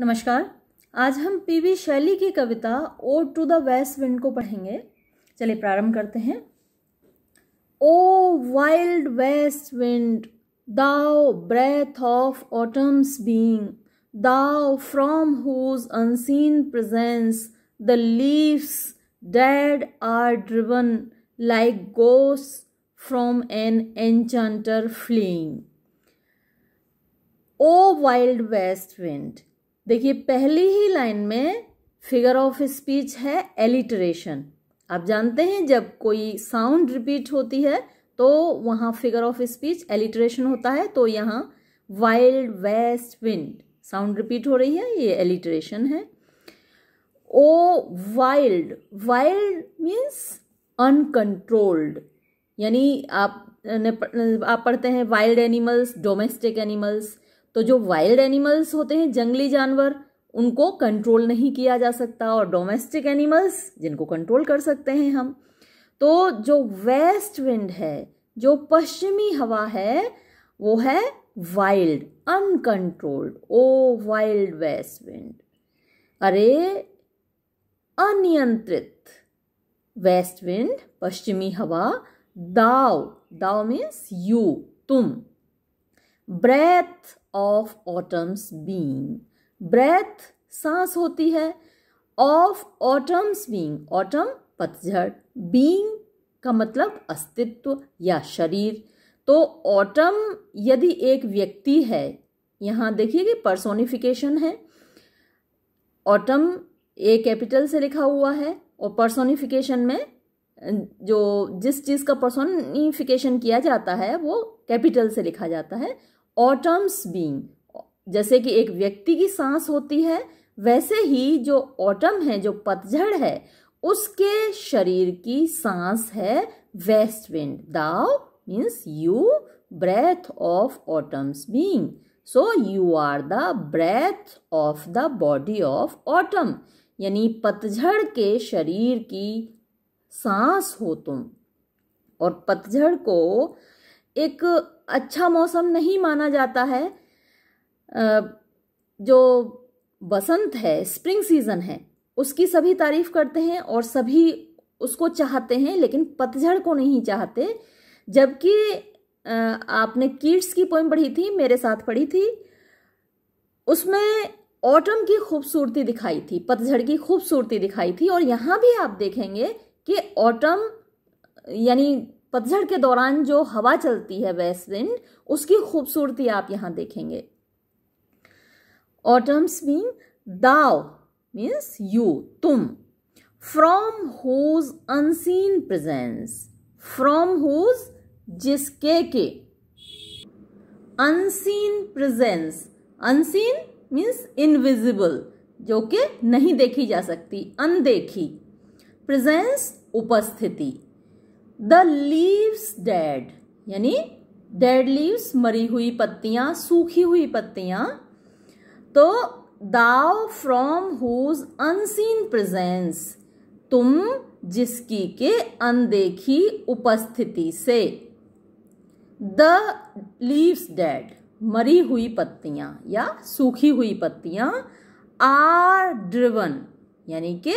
नमस्कार। आज हम पीवी शैली की कविता ode to the west wind को पढ़ेंगे। चलिए प्रारंभ करते हैं। O wild west wind, thou breath of autumn's being, thou from whose unseen presence, the leaves dead are driven like goes from an enchanter fleeing. O wild west wind देखिए, पहली ही line में फिगर ऑफ़ स्पीच है alliteration आप जानते हैं, जब कोई साउंड रिपीट होती है तो वहाँ फिगर ऑफ़ स्पीच एलिटरेशन होता है तो यहाँ wild west wind sound repeat हो रही है, ये एलिटरेशन है। O wild wild means uncontrolled यानी आप आप पढ़ते हैं वाइल्ड एनिमल्स डोमेस्टिक एनिमल्स तो जो वाइल्ड एनिमल्स होते हैं, जंगली जानवर, उनको कंट्रोल नहीं किया जा सकता और डोमेस्टिक एनिमल्स जिनको कंट्रोल कर सकते हैं हम। तो जो वेस्ट विंड है, जो पश्चिमी हवा है, वो है wild uncontrolled O wild west wind अरे, अनियंत्रित वेस्ट विंड पश्चिमी हवा, दाव दाव मीन्स यू तुम। Breath of autumn's being breath सांस होती है। ऑफ़ ऑटम्स बींग ऑटम पतझड़। बींग का मतलब अस्तित्व या शरीर। तो ऑटम यदि एक व्यक्ति है, यहाँ देखिए कि पर्सोनिफिकेशन है। ऑटम ए कैपिटल से लिखा हुआ है और पर्सोनिफिकेशन में, जो जिस चीज़ का पर्सोनिफिकेशन किया जाता है, वो कैपिटल से लिखा जाता है। ऑटम्स बीइंग जैसे कि एक व्यक्ति की सांस होती है, वैसे ही जो ऑटम है, जो पतझड़ है, उसके शरीर की सांस है west wind thou means you breath of autumn's being so you are the breath of the body of autumn यानी पतझड़ के शरीर की सांस हो तुम। और पतझड़ को एक अच्छा मौसम नहीं माना जाता है जो बसंत है स्प्रिंग सीज़न है, उसकी सभी तारीफ़ करते हैं और सभी उसको चाहते हैं, लेकिन पतझड़ को नहीं चाहते, जबकि आपने कीट्स की पोइम पढ़ी थी, मेरे साथ पढ़ी थी, उसमें ऑटम की खूबसूरती दिखाई थी, पतझड़ की खूबसूरती दिखाई थी, और यहाँ भी आप देखेंगे कि ऑटम यानी पतझड़ के दौरान जो हवा चलती है वेस्ट विंड, उसकी खूबसूरती आप यहाँ देखेंगे। Autumn's mean thou means you तुम। From whose unseen presence from whose जिसके के? Unseen presence unseen means invisible जो कि नहीं देखी जा सकती, अनदेखी। प्रेजेंस उपस्थिति। द लीव्स डेड यानी डेड लीव्स मरी हुई पत्तियाँ, सूखी हुई पत्तियाँ। तो दाव फ्रॉम हुज अनसीन प्रेजेंस तुम जिसकी के अनदेखी उपस्थिति से। द लीव्स डेड मरी हुई पत्तियाँ या सूखी हुई पत्तियाँ आर ड्रिवन यानी कि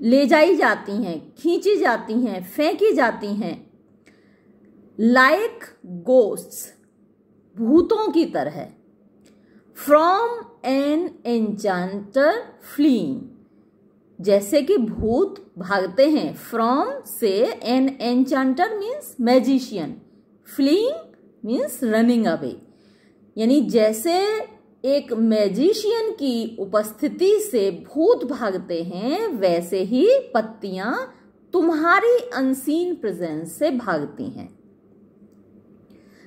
ले जाई जाती हैं, खींची जाती हैं, फेंकी जाती हैं। लाइक गोस्ट्स भूतों की तरह। फ्रॉम एन एनचांटर फ्लीइंग जैसे कि भूत भागते हैं। फ्रॉम से an enchanter means magician fleeing means running away यानी जैसे एक मैजिशियन की उपस्थिति से भूत भागते हैं, वैसे ही पत्तियाँ तुम्हारी अनसीन प्रेजेंस से भागती हैं।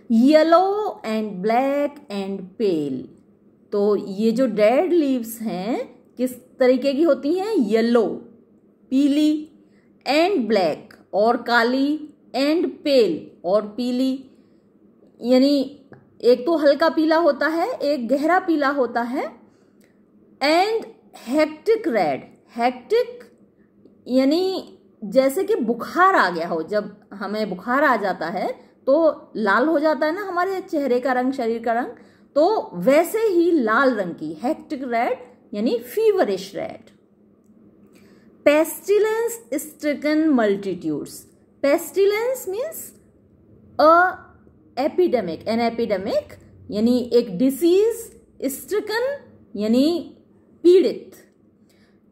Yellow and black and pale तो ये जो डेड लीव्स हैं, किस तरीके की होती हैं? येलो पीली एंड ब्लैक और काली एंड पेल और पीली। यानी एक तो हल्का पीला होता है, एक गहरा पीला होता है एंड हेक्टिक रेड हेक्टिक यानी जैसे कि बुखार आ गया हो, जब हमें बुखार आ जाता है तो लाल हो जाता है ना हमारे चेहरे का रंग, शरीर का रंग तो वैसे ही लाल रंग की हेक्टिक रेड यानी feverish red pestilence stricken multitudes pestilence means a epidemic an epidemic यानी एक डिसीज स्ट्रिकन यानी पीड़ित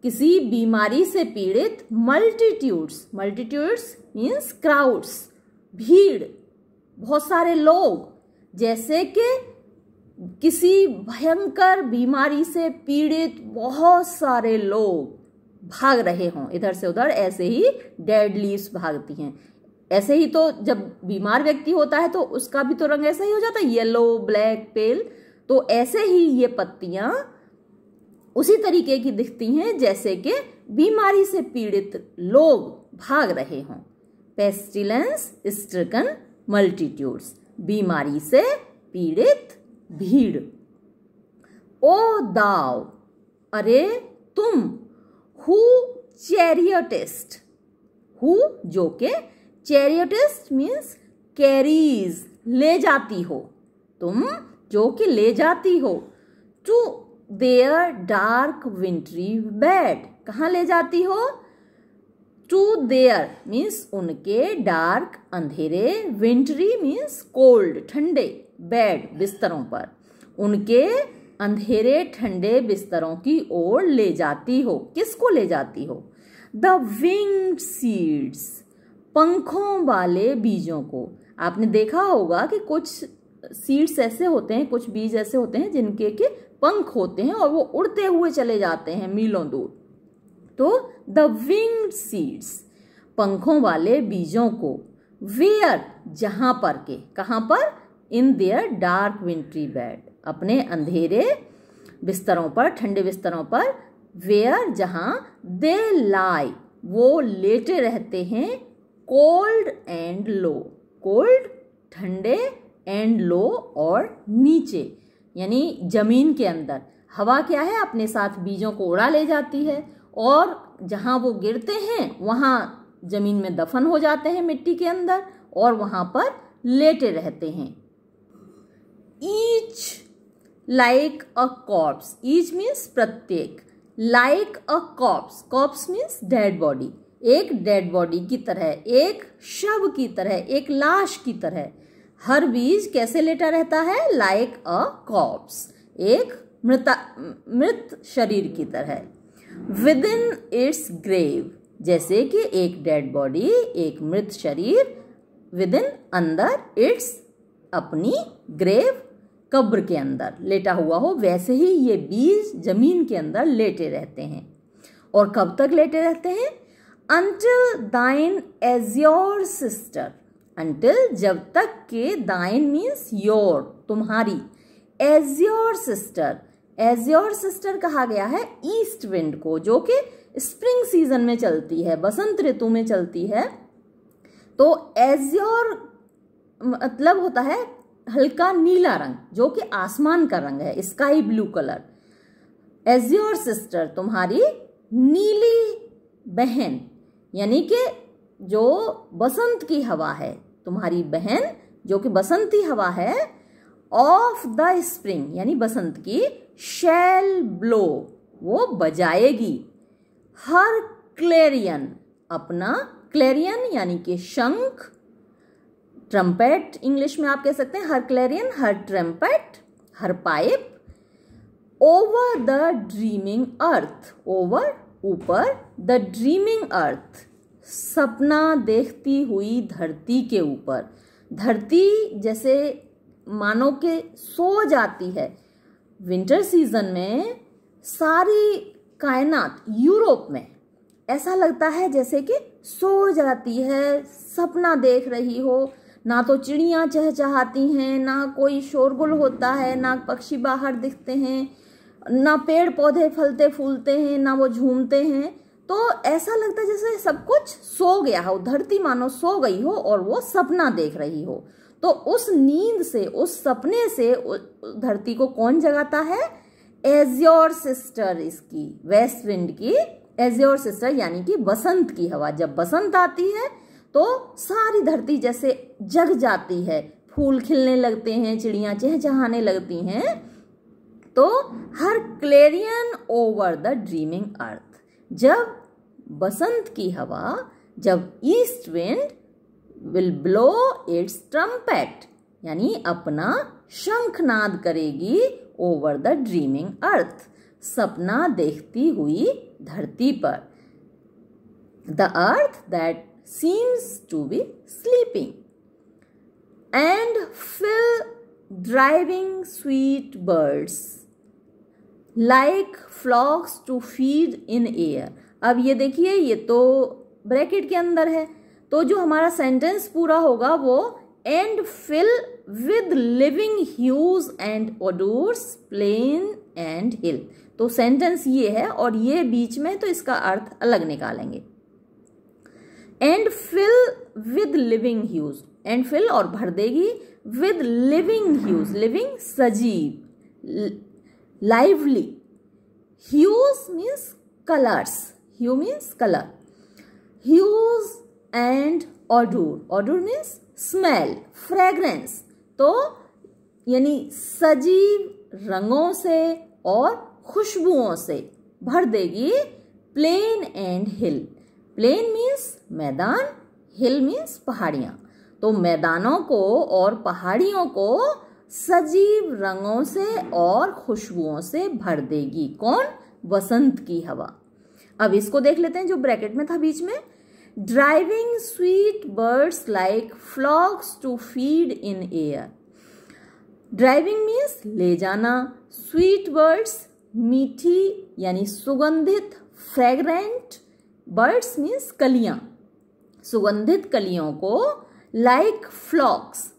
किसी बीमारी से पीड़ित मल्टीट्यूड्स मल्टीट्यूड्स मीन्स क्राउड्स भीड़ बहुत सारे लोग जैसे कि किसी भयंकर बीमारी से पीड़ित बहुत सारे लोग भाग रहे हों इधर से उधर ऐसे ही डेड लीव्स भागती हैं ऐसे ही तो जब बीमार व्यक्ति होता है तो उसका भी तो रंग ऐसा ही हो जाता है येलो ब्लैक पेल तो ऐसे ही ये पत्तियाँ उसी तरीके की दिखती हैं, जैसे कि बीमारी से पीड़ित लोग भाग रहे हों। पेस्टिलेंस स्ट्रिकन मल्टीट्यूड्स बीमारी से पीड़ित भीड़। ओ दाव, अरे तुम हु चैरियटिस्ट हु जो के चैरियटिस्ट मीन्स कैरीज, ले जाती हो। तुम जो कि ले जाती हो। To their dark wintry bed, कहाँ ले जाती हो? टू देयर मीन्स उनके डार्क अंधेरे, विंट्री मीन्स कोल्ड, ठंडे बेड बिस्तरों पर। उनके अंधेरे, ठंडे बिस्तरों की ओर ले जाती हो। किसको ले जाती हो? The wing seeds. पंखों वाले बीजों को। आपने देखा होगा कि कुछ सीड्स ऐसे होते हैं, कुछ बीज ऐसे होते हैं जिनके के पंख होते हैं और वो उड़ते हुए चले जाते हैं मीलों दूर। तो द विंग्ड सीड्स पंखों वाले बीजों को वेयर जहाँ पर के, कहाँ पर? In their dark wintry bed अपने अंधेरे बिस्तरों पर, ठंडे बिस्तरों पर वेयर जहाँ दे लाई वो लेटे रहते हैं कोल्ड एंड लो, कोल्ड, ठंडे एंड लो और नीचे, यानी ज़मीन के अंदर। हवा क्या है? अपने साथ बीजों को उड़ा ले जाती है और जहाँ वो गिरते हैं, वहाँ ज़मीन में दफन हो जाते हैं मिट्टी के अंदर और वहाँ पर लेटे रहते हैं। Each like a corpse each means प्रत्येक। Like a corpse corpse means dead body एक डेड बॉडी की तरह, एक शव की तरह, एक लाश की तरह। हर बीज कैसे लेटा रहता है? लाइक अ कॉप्स एक मृता, मृत शरीर की तरह। विद इन इट्स ग्रेव जैसे कि एक डेड बॉडी एक मृत शरीर विद इन अंदर इट्स अपनी ग्रेव कब्र के अंदर लेटा हुआ हो, वैसे ही ये बीज ज़मीन के अंदर लेटे रहते हैं। और कब तक लेटे रहते हैं? अंटिल दाइन एज योर सिस्टर अंटिल जब तक के दाइन मीन्स योर तुम्हारी. As your sister as your sister कहा गया है ईस्ट विंड को, जो कि स्प्रिंग सीज़न में चलती है, बसंत ऋतु में चलती है. तो एज योर मतलब होता है हल्का नीला रंग, जो कि आसमान का रंग है sky blue colour as your sister तुम्हारी नीली बहन. यानी कि जो बसंत की हवा है, तुम्हारी बहन, जो कि बसंती हवा है ऑफ़ द स्प्रिंग यानी बसंत की शेल ब्लो वो बजाएगी। हर क्लेरियन, अपना क्लेरियन, यानी कि शंख ट्रम्पेट इंग्लिश में आप कह सकते हैं, her clarion, her trumpet her pipe over the dreaming earth over ऊपर, द ड्रीमिंग अर्थ सपना देखती हुई धरती के ऊपर। धरती जैसे मानो के सो जाती है। विंटर सीज़न में सारी कायनात यूरोप में ऐसा लगता है जैसे कि सो जाती है, सपना देख रही हो। ना तो चिड़िया चहचहाती हैं, ना कोई शोरगुल होता है, ना पक्षी बाहर दिखते हैं। ना पेड़ पौधे फलते फूलते हैं, ना वो झूमते हैं तो ऐसा लगता है जैसे सब कुछ सो गया हो, धरती मानो सो गई हो और वो सपना देख रही हो। तो उस नींद से, उस सपने से धरती को कौन जगाता है? एज्योर सिस्टर इसकी वेस्ट विंड की एज्योर सिस्टर यानी कि बसंत की हवा। जब बसंत आती है तो सारी धरती जैसे जग जाती है। फूल खिलने लगते हैं, चिड़िया चहचहाने लगती हैं तो her clarion over the dreaming earth जब बसंत की हवा, जब east wind will blow its trumpet यानी अपना शंखनाद करेगी ओवर द ड्रीमिंग अर्थ सपना देखती हुई धरती पर। The earth that seems to be sleeping and fill driving sweet birds like flocks to feed in air अब ये देखिए, ये तो ब्रैकेट के अंदर है। तो जो हमारा सेंटेंस पूरा होगा वो and fill with living hues and odours plain and hill तो सेंटेंस ये है और ये बीच में तो इसका अर्थ अलग निकालेंगे। And fill with living hues and fill और भर देगी विद लिविंग ह्यूज लिविंग सजीव. Lively hues means colours hue means colour hues and odour odour means smell fragrance तो यानी सजीव रंगों से और खुशबुओं से भर देगी plain and hill plain means मैदान हिल मीन्स पहाड़ियाँ. तो मैदानों को और पहाड़ियों को सजीव रंगों से और खुशबुओं से भर देगी। कौन? वसंत की हवा। अब इसको देख लेते हैं जो ब्रैकेट में था बीच में। Driving sweet birds like flocks to feed in air driving means ले जाना। स्वीट बर्ड्स मीठी यानी सुगंधित फ्रेग्रेंट बर्ड्स मीन्स कलियाँ। सुगंधित कलियों को लाइक like फ्लॉक्स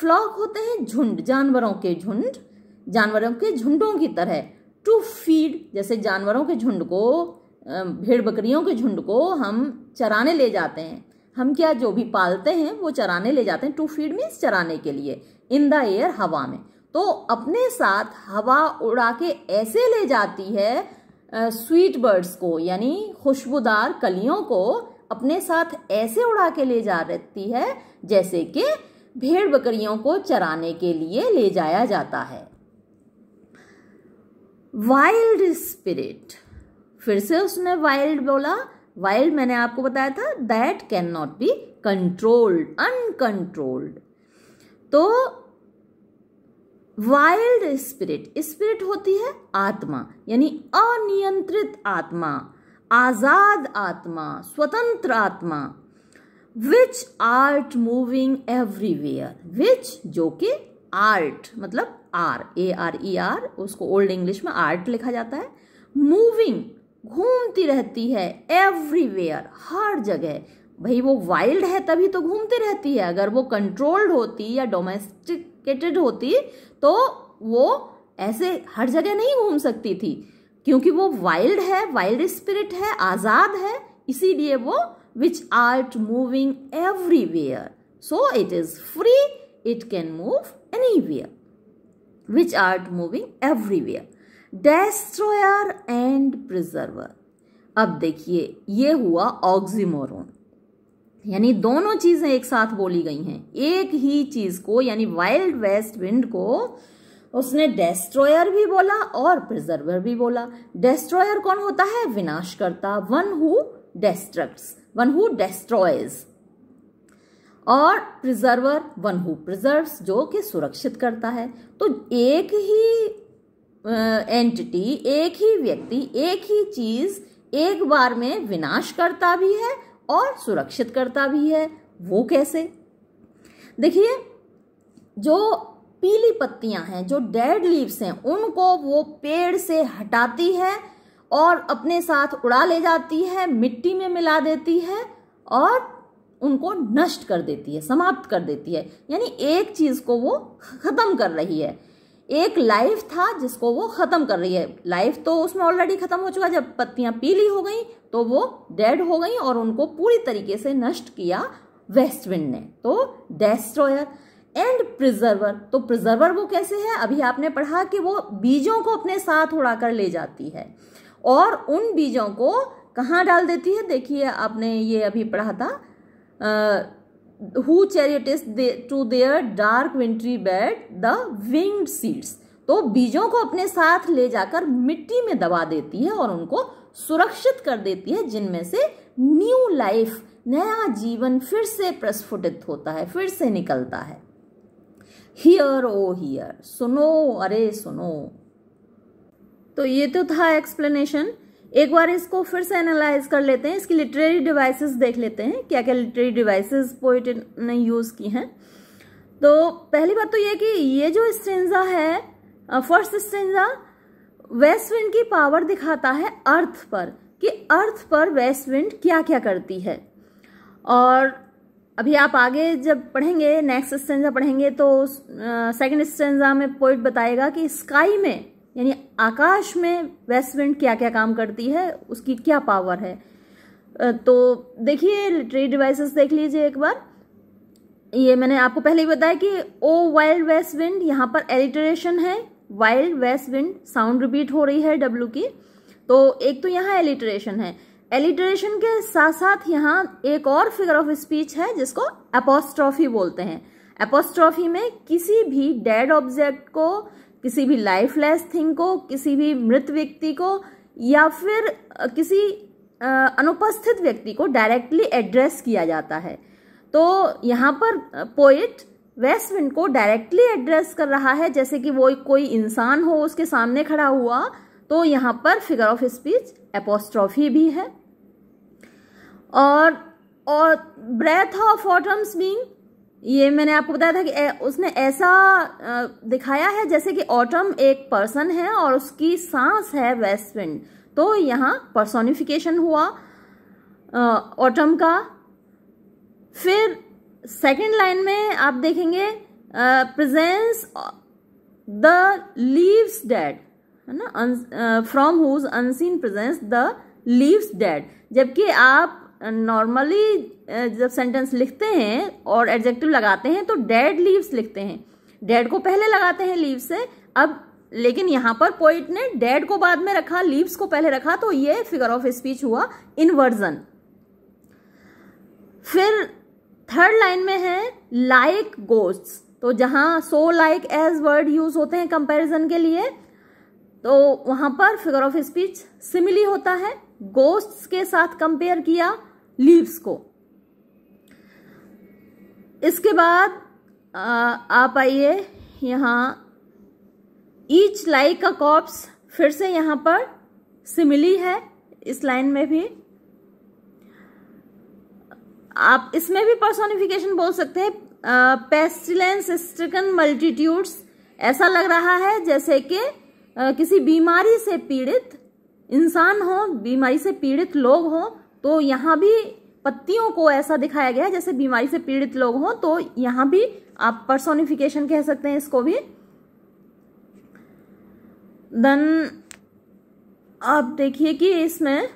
फ्लॉक होते हैं झुंड, जानवरों के झुंड, जानवरों के झुंडों की तरह। टू फ़ीड जैसे जानवरों के झुंड को भेड़ बकरियों के झुंड को हम चराने ले जाते हैं। हम क्या जो भी पालते हैं, वो चराने ले जाते हैं। टू फ़ीड मीन्स चराने के लिए इन द एयर हवा में। तो अपने साथ हवा उड़ा के ऐसे ले जाती है स्वीट बर्ड्स को, यानी खुशबूदार कलियों को अपने साथ ऐसे उड़ा के ले जा रहती है, जैसे कि भेड़ बकरियों को चराने के लिए ले जाया जाता है। वाइल्ड स्पिरिट फिर से उसने वाइल्ड बोला। वाइल्ड मैंने आपको बताया था that can not be controlled uncontrolled तो वाइल्ड स्पिरिट स्पिरिट होती है आत्मा, यानी अनियंत्रित आत्मा, आज़ाद आत्मा, स्वतंत्र आत्मा। Which art moving everywhere which जो कि आर्ट मतलब are A R E are उसको ओल्ड इंग्लिश में आर्ट लिखा जाता है। मूविंग घूमती रहती है एवरीवेयर हर जगह। भाई वो वाइल्ड है तभी तो घूमती रहती है। अगर वो कंट्रोल्ड होती या डोमेस्टिकेटेड होती तो वो ऐसे हर जगह नहीं घूम सकती थी। क्योंकि वो वाइल्ड है वाइल्ड स्पिरिट है, आज़ाद है, इसीलिए वो which art moving everywhere so it is free it can move anywhere which art moving everywhere destroyer and preserver अब देखिए, ये हुआ ऑक्सीमोरोन यानी दोनों चीज़ें एक साथ बोली गई हैं। एक ही चीज़ को, यानी वाइल्ड वेस्ट विंड को, उसने डेस्ट्रॉयर भी बोला और प्रिजर्वर भी बोला। डेस्ट्रॉयर कौन होता है? विनाश करता one who destructs one who destroys और प्रिजर्वर वन हु प्रिजर्व्स जो कि सुरक्षित करता है। तो एक ही एंटिटी एक ही व्यक्ति, एक ही चीज़ एक बार में विनाश करता भी है और सुरक्षित करता भी है। वो कैसे? देखिए, जो पीली पत्तियाँ हैं, जो डेड लीव्स हैं, उनको वो पेड़ से हटाती है और अपने साथ उड़ा ले जाती है, मिट्टी में मिला देती है और उनको नष्ट कर देती है, समाप्त कर देती है। यानी एक चीज़ को वो खत्म कर रही है। एक लाइफ था जिसको वो खत्म कर रही है। लाइफ तो उसमें ऑलरेडी खत्म हो चुका। जब पत्तियाँ पीली हो गई तो वो डेड हो गई और उनको पूरी तरीके से नष्ट किया वेस्ट विंड ने। तो डेस्ट्रॉयर एंड प्रिजर्वर तो प्रिजर्वर वो कैसे है? अभी आपने पढ़ा कि वो बीजों को अपने साथ उड़ाकर ले जाती है। और उन बीजों को कहाँ डाल देती है? देखिए, आपने ये अभी पढ़ा था। Who chariotest to their dark wintry bed the winged seeds तो बीजों को अपने साथ ले जाकर मिट्टी में दबा देती है और उनको सुरक्षित कर देती है, जिनमें से न्यू लाइफ नया जीवन फिर से प्रस्फुटित होता है, फिर से निकलता है। हियर ओ हियर सुनो, अरे सुनो। तो ये तो था एक्सप्लेनेशन एक बार इसको फिर से एनालाइज कर लेते हैं, इसकी लिटरेरी डिवाइसेस देख लेते हैं क्या क्या लिटरेरी डिवाइसेस पोइट ने यूज़ की हैं। तो पहली बात तो ये कि ये जो स्टेंजा है फ़र्स्ट स्टेंजा वेस्ट विंड की पावर दिखाता है अर्थ पर, कि अर्थ पर वेस्ट विंड क्या क्या करती है। और अभी आप आगे जब पढ़ेंगे नेक्स्ट स्टेंजा पढ़ेंगे तो सेकंड स्टेंजा में पोइट बताएगा कि स्काई में यानी आकाश में वेस्ट विंड क्या क्या काम करती है, उसकी क्या पावर है? तो देखिए लिटरेरी डिवाइसेस देख लीजिए एक बार। ये मैंने आपको पहले ही बताया कि, ओ वाइल्ड वेस्ट विंड यहाँ पर एलिटरेशन है। Wild west wind sound repeat हो रही है डब्ल्यू की। तो एक तो यहाँ एलिटरेशन है। एलिटरेशन के साथ साथ यहाँ एक और फिगर ऑफ़ स्पीच है, जिसको अपोस्ट्रॉफी बोलते हैं। अपोस्ट्रॉफी में किसी भी डेड ऑब्जेक्ट को किसी भी लाइफलेस थिंग को, किसी भी मृत व्यक्ति को, या फिर किसी अनुपस्थित व्यक्ति को डायरेक्टली एड्रेस किया जाता है। तो यहाँ पर पोइट वेस्ट विंड को डायरेक्टली एड्रेस कर रहा है, जैसे कि वो कोई इंसान हो, उसके सामने खड़ा हुआ तो यहाँ पर फिगर ऑफ़ स्पीच एपोस्ट्रॉफी भी है। और और ब्रेथ ऑफ़ ऑटम्स बीइंग ये मैंने आपको बताया था कि उसने ऐसा दिखाया है जैसे कि ऑटम एक पर्सन है और उसकी सांस है वेस्ट विंड तो यहाँ पर्सोनिफिकेशन हुआ ऑटम का। फिर सेकेंड लाइन में आप देखेंगे प्रेजेंस द लीव्स डेड है ना? From whose unseen presence the leaves dead जबकि आप नॉर्मली जब सेंटेंस लिखते हैं और एडजेक्टिव लगाते हैं तो डेड लीव्स लिखते हैं। डेड को पहले लगाते हैं लीव से, अब, लेकिन यहाँ पर पोइट ने डेड को बाद में रखा लीव्स को पहले रखा तो ये फिगर ऑफ़ स्पीच हुआ इनवर्जन फिर थर्ड लाइन में है लाइक गोस्ट तो जहाँ so like as word use होते हैं कंपैरिजन के लिए तो वहाँ पर फिगर ऑफ़ स्पीच सिमिली होता है। गोस्ट्स के साथ कंपेयर किया लीव्स को। इसके बाद आप आइए यहाँ ईच लाइक का कॉप्स फिर से यहाँ पर सिमिली है, इस लाइन में भी। आप इसमें भी पर्सोनिफिकेशन बोल सकते हैं। पेस्टिलेंस स्ट्रिकन मल्टीट्यूड्स ऐसा लग रहा है जैसे कि किसी बीमारी से पीड़ित इंसान हो, बीमारी से पीड़ित लोग हो तो यहाँ भी पत्तियों को ऐसा दिखाया गया है, जैसे बीमारी से पीड़ित लोग हों तो यहाँ भी आप पर्सोनिफिकेशन कह सकते हैं इसको भी। देन आप देखिए कि इसमें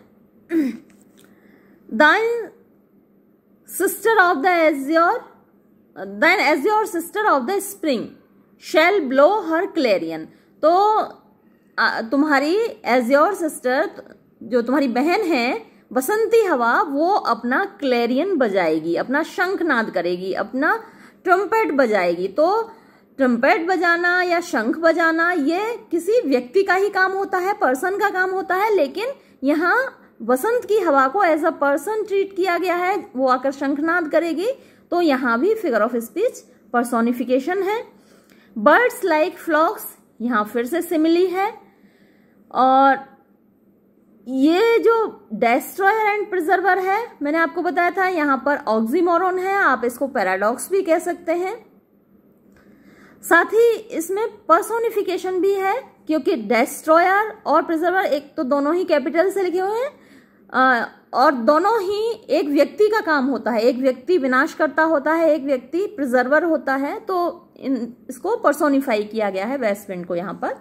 thine sister of the azure then azure sister of the spring shall blow her clarion तो तुम्हारी एज एज्योर सिस्टर जो तुम्हारी बहन है बसंती हवा वो अपना क्लेरियन बजाएगी, अपना शंख नाद करेगी, अपना ट्रम्पेट बजाएगी। तो ट्रम्पेट बजाना या शंख बजाना, ये किसी व्यक्ति का ही काम होता है पर्सन का काम होता है, लेकिन यहाँ वसंत की हवा को एज अ पर्सन ट्रीट किया गया है, वो आकर शंखनाद करेगी तो यहाँ भी फिगर ऑफ़ स्पीच पर्सोनिफिकेशन है। बर्ड्स लाइक फ्लॉक्स यहाँ फिर से सिमिली है, और ये जो डेस्ट्रॉयर एंड प्रिजर्वर है, मैंने आपको बताया था, यहाँ पर ऑक्सीमोरन है, आप इसको पैराडॉक्स भी कह सकते हैं। साथ ही इसमें पर्सोनिफिकेशन भी है, क्योंकि डेस्ट्रॉयर और प्रिजर्वर एक तो दोनों ही कैपिटल से लिखे हुए हैं और दोनों ही एक व्यक्ति का काम होता है, एक व्यक्ति विनाश करता होता है, एक व्यक्ति प्रिजर्वर होता है तो इन, इसको पर्सोनिफाई किया गया है वेस्ट विंड को यहाँ पर।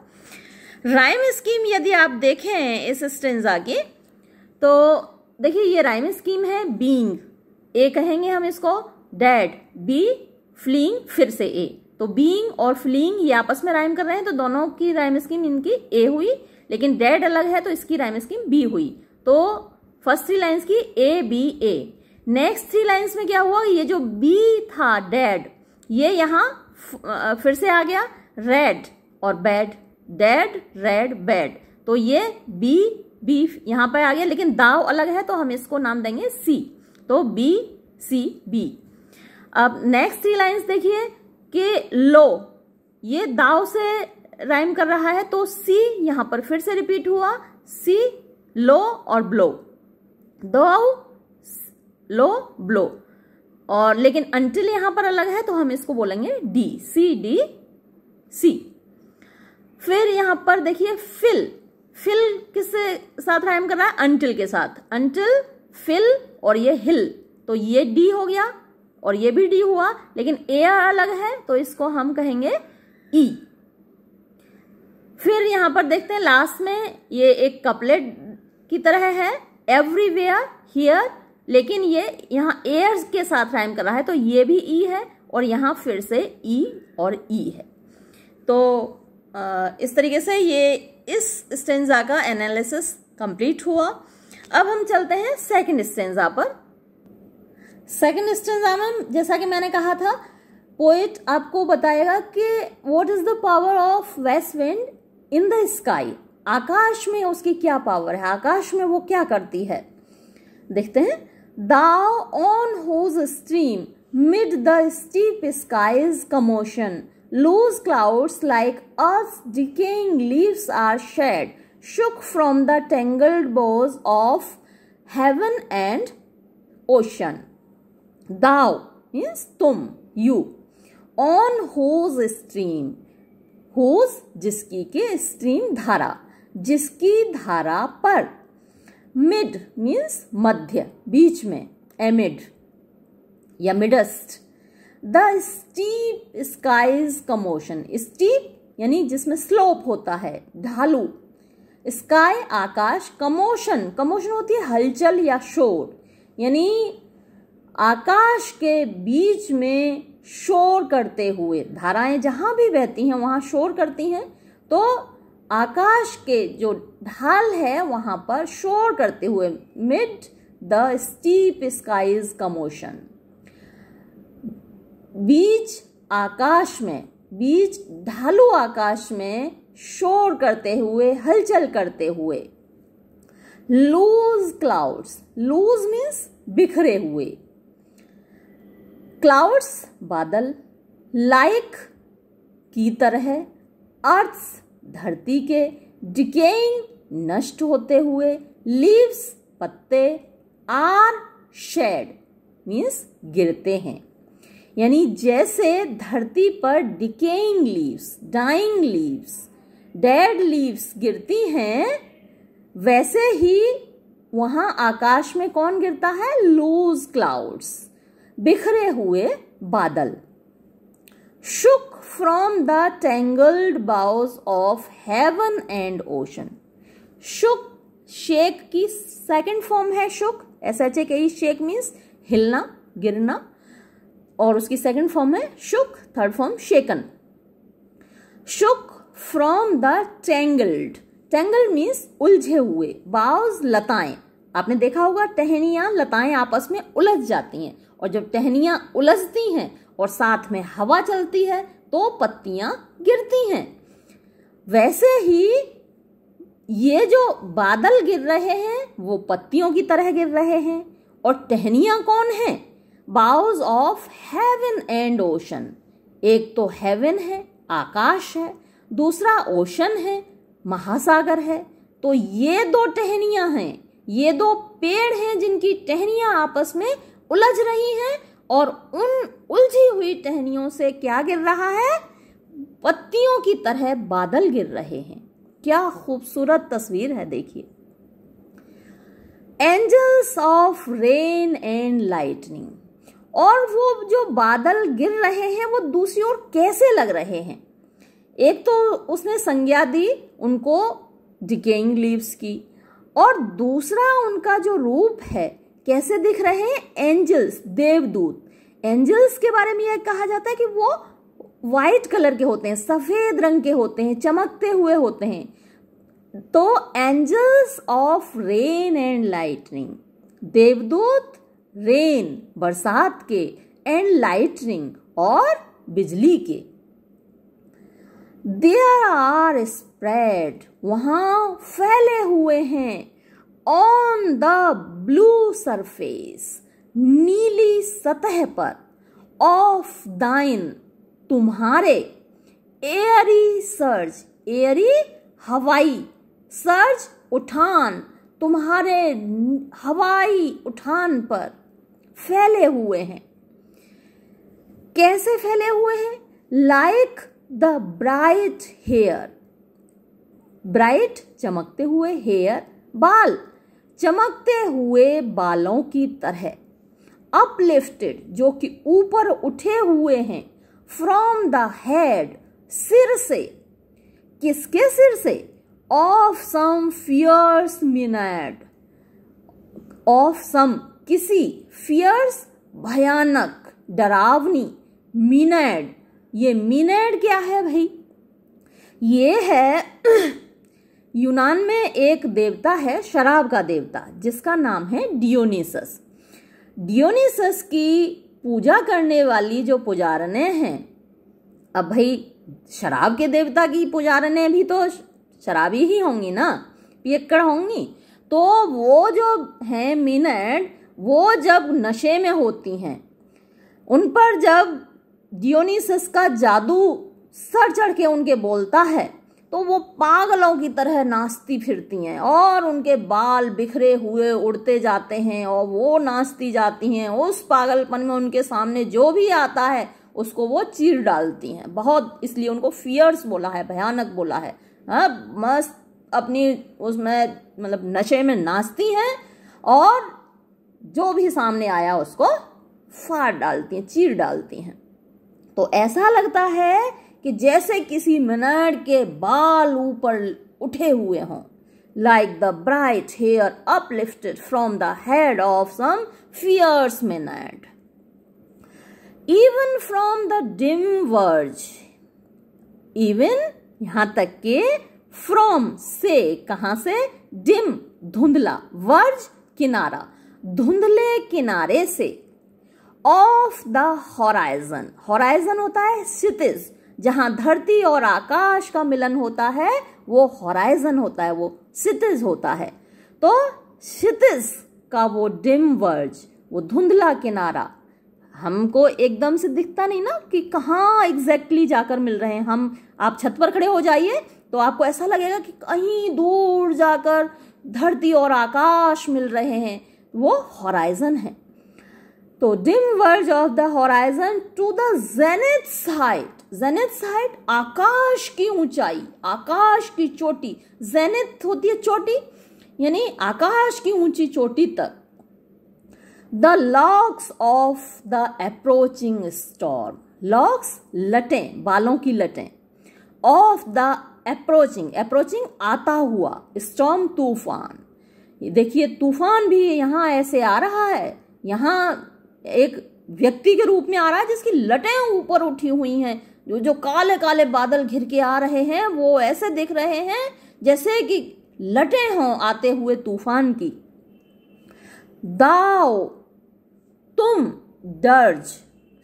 राइम स्कीम यदि आप देखें इस स्टेंजा की तो देखिए ये राइम स्कीम है बींग ए कहेंगे हम इसको डेड बी फ्लिंग फिर से ए तो बींग और फ्लिंग ये आपस में राइम कर रहे हैं तो दोनों की राइम स्कीम इनकी ए हुई, लेकिन डेड अलग है तो इसकी राइम स्कीम बी हुई. तो फ़र्स्ट थ्री लाइन्स की A B A next three lines में क्या हुआ? ये जो बी था डेड ये यहाँ फिर से आ गया रेड और बैड डेड रेड बेड तो ये बी बी यहाँ पर आ गया, लेकिन दाव अलग है तो हम इसको नाम देंगे सी तो बी सी बी अब नेक्स्ट थ्री लाइन्स देखिए कि लो, ये दाव से राइम कर रहा है तो सी यहाँ पर फिर से रिपीट हुआ। सी लो और ब्लो दो लो ब्लो और लेकिन अंटिल यहाँ पर अलग है तो हम इसको बोलेंगे डी सी डी सी फिर यहाँ पर देखिए फिल। फिल किससे साथ राइम कर रहा है? अंटिल के साथ। अंटिल फिल और ये हिल तो ये डी हो गया और ये भी डी हुआ, लेकिन ए अलग है तो इसको हम कहेंगे ई e. फिर यहाँ पर देखते हैं लास्ट में ये एक कपलेट की तरह है एवरीवेयर हियर लेकिन ये यहाँ एयर के साथ राइम कर रहा है तो ये भी ई e है और यहाँ फिर से ई e और ई है। तो इस तरीके से ये इस स्टेंजा का एनालिसिस कंप्लीट हुआ। अब हम चलते हैं सेकंड स्टेंजा पर। सेकंड स्टेंजा में जैसा कि मैंने कहा था पोइट आपको बताएगा कि what is the power of west wind in the sky आकाश में उसकी क्या पावर है? आकाश में वो क्या करती है? देखते हैं। Thou on whose stream mid the steep sky's commotion loose clouds like earth decaying leaves are shed shook from the tangled bows of heaven and ocean. Thou means tum, you. On whose stream whose जिसकी के stream धारा जिसकी धारा पर mid means मध्य बीच में amid या midst the steep sky's commotion. Steep यानी जिसमें स्लोप होता है, ढालू। स्काई आकाश कमोशन। कमोशन होती है हलचल या शोर। यानी आकाश के बीच में शोर करते हुए। धाराएँ जहाँ भी बहती हैं, वहाँ शोर करती हैं तो आकाश के जो ढाल है, वहाँ पर शोर करते हुए। Mid the steep sky's commotion. बीच आकाश में, बीच ढालू आकाश में शोर करते हुए, हलचल करते हुए। लूज क्लाउड्स लूज मीन्स बिखरे हुए। क्लाउड्स बादल लाइक की तरह अर्थ धरती के डिकेइंग नष्ट होते हुए लीव्स पत्ते आर शेड मीन्स गिरते हैं। यानी जैसे धरती पर decaying leaves, dying leaves, dead leaves गिरती हैं, वैसे ही वहाँ आकाश में कौन गिरता है? लूज क्लाउड्स बिखरे हुए बादल। Shook from the tangled boughs of heaven and ocean shook, shake की सेकंड फॉर्म है शुक। एस एच ए के शेक मीन्स हिलना, गिरना। और उसकी सेकंड फॉर्म है shook third form shaken shook from the tangled tangled means उलझे हुए बाउज लताएँ. आपने देखा होगा टहनियाँ लताएँ आपस में उलझ जाती हैं। और जब टहनियाँ उलझती हैं और साथ में हवा चलती है तो पत्तियाँ गिरती हैं। वैसे ही ये जो बादल गिर रहे हैं, वो पत्तियों की तरह गिर रहे हैं। और टहनियाँ कौन है? Boughs of heaven and ocean एक तो हेवन है, आकाश है, दूसरा ओशन है, महासागर है। तो ये दो टहनियाँ हैं, ये दो पेड़ हैं जिनकी टहनियाँ आपस में उलझ रही हैं और उन उलझी हुई टहनियों से क्या गिर रहा है? पत्तियों की तरह बादल गिर रहे हैं। क्या खूबसूरत तस्वीर है, देखिए। Angels of rain and lightning और वो जो बादल गिर रहे हैं, वो दूसरी ओर कैसे लग रहे हैं? एक तो उसने संज्ञा दी उनको डिकेइंग लीव्स की, और दूसरा उनका जो रूप है, कैसे दिख रहे हैं? एंजल्स, देवदूत। एंजल्स के बारे में यह कहा जाता है कि वो वाइट कलर के होते हैं, सफ़ेद रंग के होते हैं, चमकते हुए होते हैं। तो angels of rain and lightning, देवदूत रेन बरसात के एंड लाइटनिंग और बिजली के। देयर आर स्प्रेड वहाँ फैले हुए हैं। ऑन द ब्लू सरफेस नीली सतह पर ऑफ़ दाइन तुम्हारे। एयरी सर्ज एयरी हवाई सर्ज उठान, तुम्हारे, हवाई उठान पर। फैले हुए हैं। कैसे फैले हुए हैं? Like the bright hair bright चमकते हुए हेयर बाल। चमकते हुए बालों की तरह। अपलिफ्टेड जो कि ऊपर उठे हुए हैं। फ्रॉम द हेड सिर से। किसके सिर से? Of some fierce maenad of some किसी फियर्स भयानक, डरावनी, मिनैड। ये मिनैड क्या है भाई? ये है, यूनान में एक देवता है, शराब का देवता, जिसका नाम है डियोनिसस डियोनिसस की पूजा करने वाली जो पुजारने हैं, अब भाई, शराब के देवता की पुजारने भी तो शराबी ही होंगी ना? पियक्कड़ होंगी तो वो जो हैं मिनट वो जब नशे में होती हैं, उन पर जब डियोनिसस का जादू सर चढ़ के उनके बोलता है तो वो पागलों की तरह नाचती फिरती हैं और उनके बाल बिखरे हुए उड़ते जाते हैं और वो नाचती जाती हैं। उस पागलपन में उनके सामने जो भी आता है, उसको वो चीर डालती हैं। बहुत इसलिए उनको फियर्स बोला है, भयानक बोला है। हाँ मस्त अपनी उसमें मतलब नशे में नाचती हैं और जो भी सामने आया उसको फाड़ डालती हैं, चीर डालती हैं। तो ऐसा लगता है कि जैसे किसी मिनट के बाल ऊपर उठे हुए हों like the bright hair uplifted from the head of some fierce maenad even from the dim verge even यहाँ तक के फ्रॉम से कहा से डिम धुंधला वर्ज किनारा। धुंधले किनारे से ऑफ़ द हॉराइजन हॉराइजन होता है सितिज जहाँ धरती और आकाश का मिलन होता है, वो हॉराइजन होता है, वो सितिज होता है। तो सितिज का वो डिम वर्ज वो धुंधला किनारा, हमको एकदम से दिखता नहीं ना कि कहाँ एग्जैक्टली जाकर मिल रहे हैं। हम, आप छत पर खड़े हो जाइए तो आपको ऐसा लगेगा कि कहीं दूर जाकर धरती और आकाश मिल रहे हैं। वो हॉराइजन है। तो dim verge of the horizon to the zenith height zenith height आकाश की ऊंचाई, आकाश की चोटी जेनिथ होती है चोटी, यानी आकाश की ऊँची चोटी तक। The locks of the approaching storm locks लटें, बालों की लटें ऑफ़ द अप्रोचिंग अप्रोचिंग आता हुआ स्टॉर्म तूफ़ान। देखिए, तूफ़ान भी यहाँ ऐसे आ रहा है। यहाँ एक व्यक्ति के रूप में आ रहा है जिसकी लटें ऊपर उठी हुई हैं। जो जो काले काले बादल घिर के आ रहे हैं, वो ऐसे दिख रहे हैं जैसे कि लटें हों आते हुए तूफ़ान की। दाओ, तुम डर्ज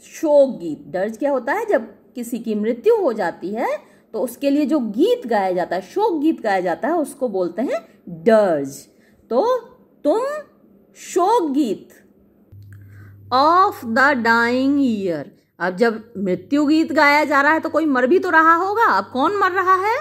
शोक गीत डर्ज क्या होता है? जब किसी की मृत्यु हो जाती है तो उसके लिए जो गीत गाया जाता है, शोक गीत गाया जाता है, उसको बोलते हैं डर्ज तो तुम शोक गीत ऑफ़ द डाइंग ईयर अब जब मृत्यु गीत गाया जा रहा है तो कोई मर भी तो रहा होगा। अब कौन मर रहा है?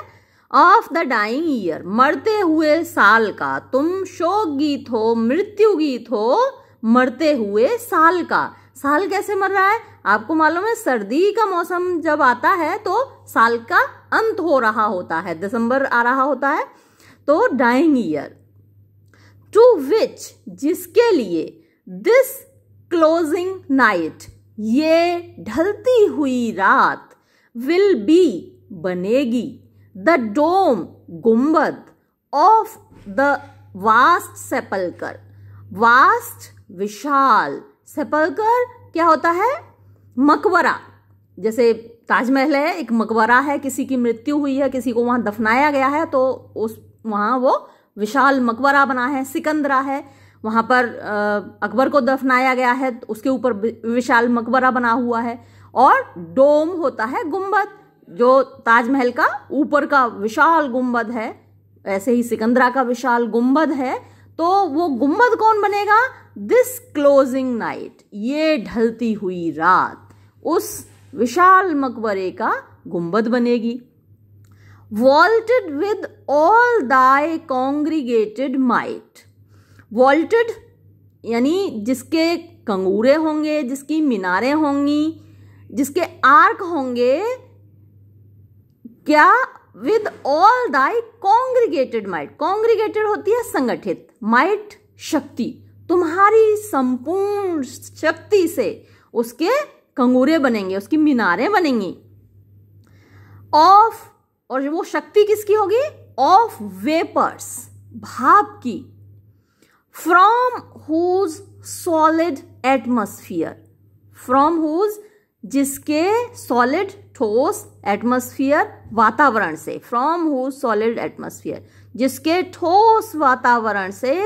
ऑफ़ द डाइंग ईयर मरते हुए साल का। तुम शोक गीत हो, मृत्यु गीत हो, मरते हुए साल का। साल कैसे मर रहा है? आपको मालूम है, सर्दी का मौसम जब आता है तो साल का अंत हो रहा होता है, दिसंबर आ रहा होता है। तो डाइंग ईयर टू विच जिसके लिए दिस क्लोजिंग नाइट ये ढलती हुई रात विल बी बनेगी। द डोम गुंबद of the vast sepulchre vast Vishal sepulchre क्या होता है? मकबरा। जैसे ताजमहल है, एक मकबरा है, किसी की मृत्यु हुई है, किसी को वहाँ दफनाया गया है तो उस, वहाँ वो विशाल मकबरा बना है, सिकंदरा है। वहाँ पर अकबर को दफनाया गया है, उसके ऊपर विशाल मकबरा बना हुआ है और डोम होता है गुंबद जो ताजमहल का ऊपर का विशाल गुंबद है। ऐसे ही सिकंदरा का विशाल गुंबद है। तो वो गुंबद कौन बनेगा? दिस क्लोजिंग नाइट ये ढलती हुई रात, उस विशाल मकबरे का गुंबद बनेगी। Vaulted with all thy congregated might vaulted यानी जिसके कंगूरे होंगे, जिसकी मीनारें होंगी, जिसके आर्क होंगे, क्या with all thy congregated might congregated होती है संगठित माइट शक्ति. तुम्हारी संपूर्ण शक्ति से उसके कंगूरे बनेंगे, उसकी मीनारें बनेंगी. ऑफ़ और वो शक्ति किसकी होगी? ऑफ़ वेपर्स भाप की from whose solid atmosphere from whose जिसके सॉलिड ठोस एटमोस्फियर वातावरण से। फ्रॉम हुज सॉलिड एटमोस्फियर जिसके ठोस वातावरण से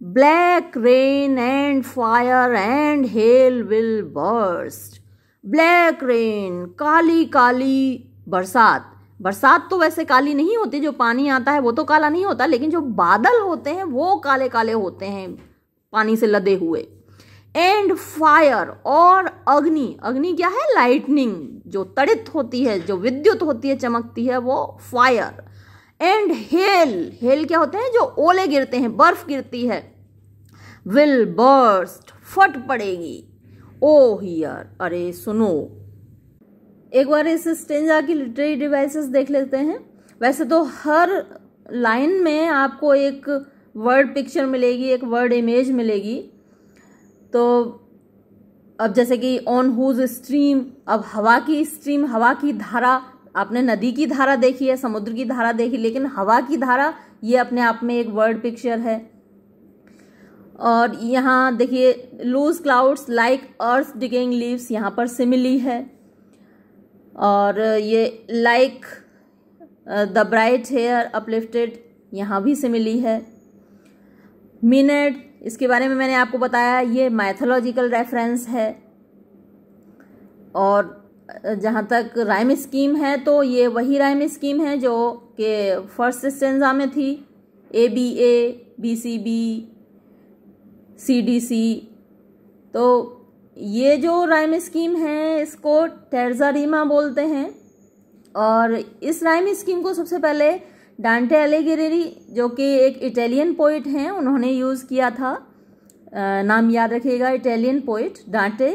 black rain and fire and hail will burst black rain काली काली बरसात। बरसात तो वैसे काली नहीं होती, जो पानी आता है वो तो काला नहीं होता, लेकिन जो बादल होते हैं वो काले काले होते हैं, पानी से लदे हुए। एंड फायर और अग्नि अग्नि क्या है? लाइटनिंग जो तड़ित होती है, जो विद्युत होती है, चमकती है, वो फायर एंड हेल हेल क्या होते हैं? जो ओले गिरते हैं, बर्फ़ गिरती है। विल बर्स्ट फट पड़ेगी। ओ हियर अरे सुनो एक बार इस स्टेंजा की लिटरेरी डिवाइसेस देख लेते हैं। वैसे तो हर लाइन में आपको एक वर्ड पिक्चर मिलेगी, एक वर्ड इमेज मिलेगी। तो अब जैसे कि ऑन हुज स्ट्रीम अब हवा की स्ट्रीम हवा की धारा, आपने नदी की धारा देखी है, समुद्र की धारा देखी, लेकिन हवा की धारा, ये अपने आप में एक वर्ड पिक्चर है। और यहाँ देखिए loose clouds like earth decaying leaves यहाँ पर सिमिली है। और ये like the bright hair uplifted यहाँ भी से मिली है। मिनट इसके बारे में मैंने आपको बताया, ये मैथोलॉजिकल रेफरेंस है। और जहाँ तक राइम स्कीम है तो ये वही राइम स्कीम है जो कि फ़र्स्ट स्टेंजा में थी। A B A B C B C D C तो ये जो राइम स्कीम है, इसको टेरजारीमा बोलते हैं। और इस राइम स्कीम को सबसे पहले डांटे एलेगिरी जो कि एक इटालियन पोइट हैं, उन्होंने यूज़ किया था। नाम याद रखिएगा इटालियन पोइट डांटे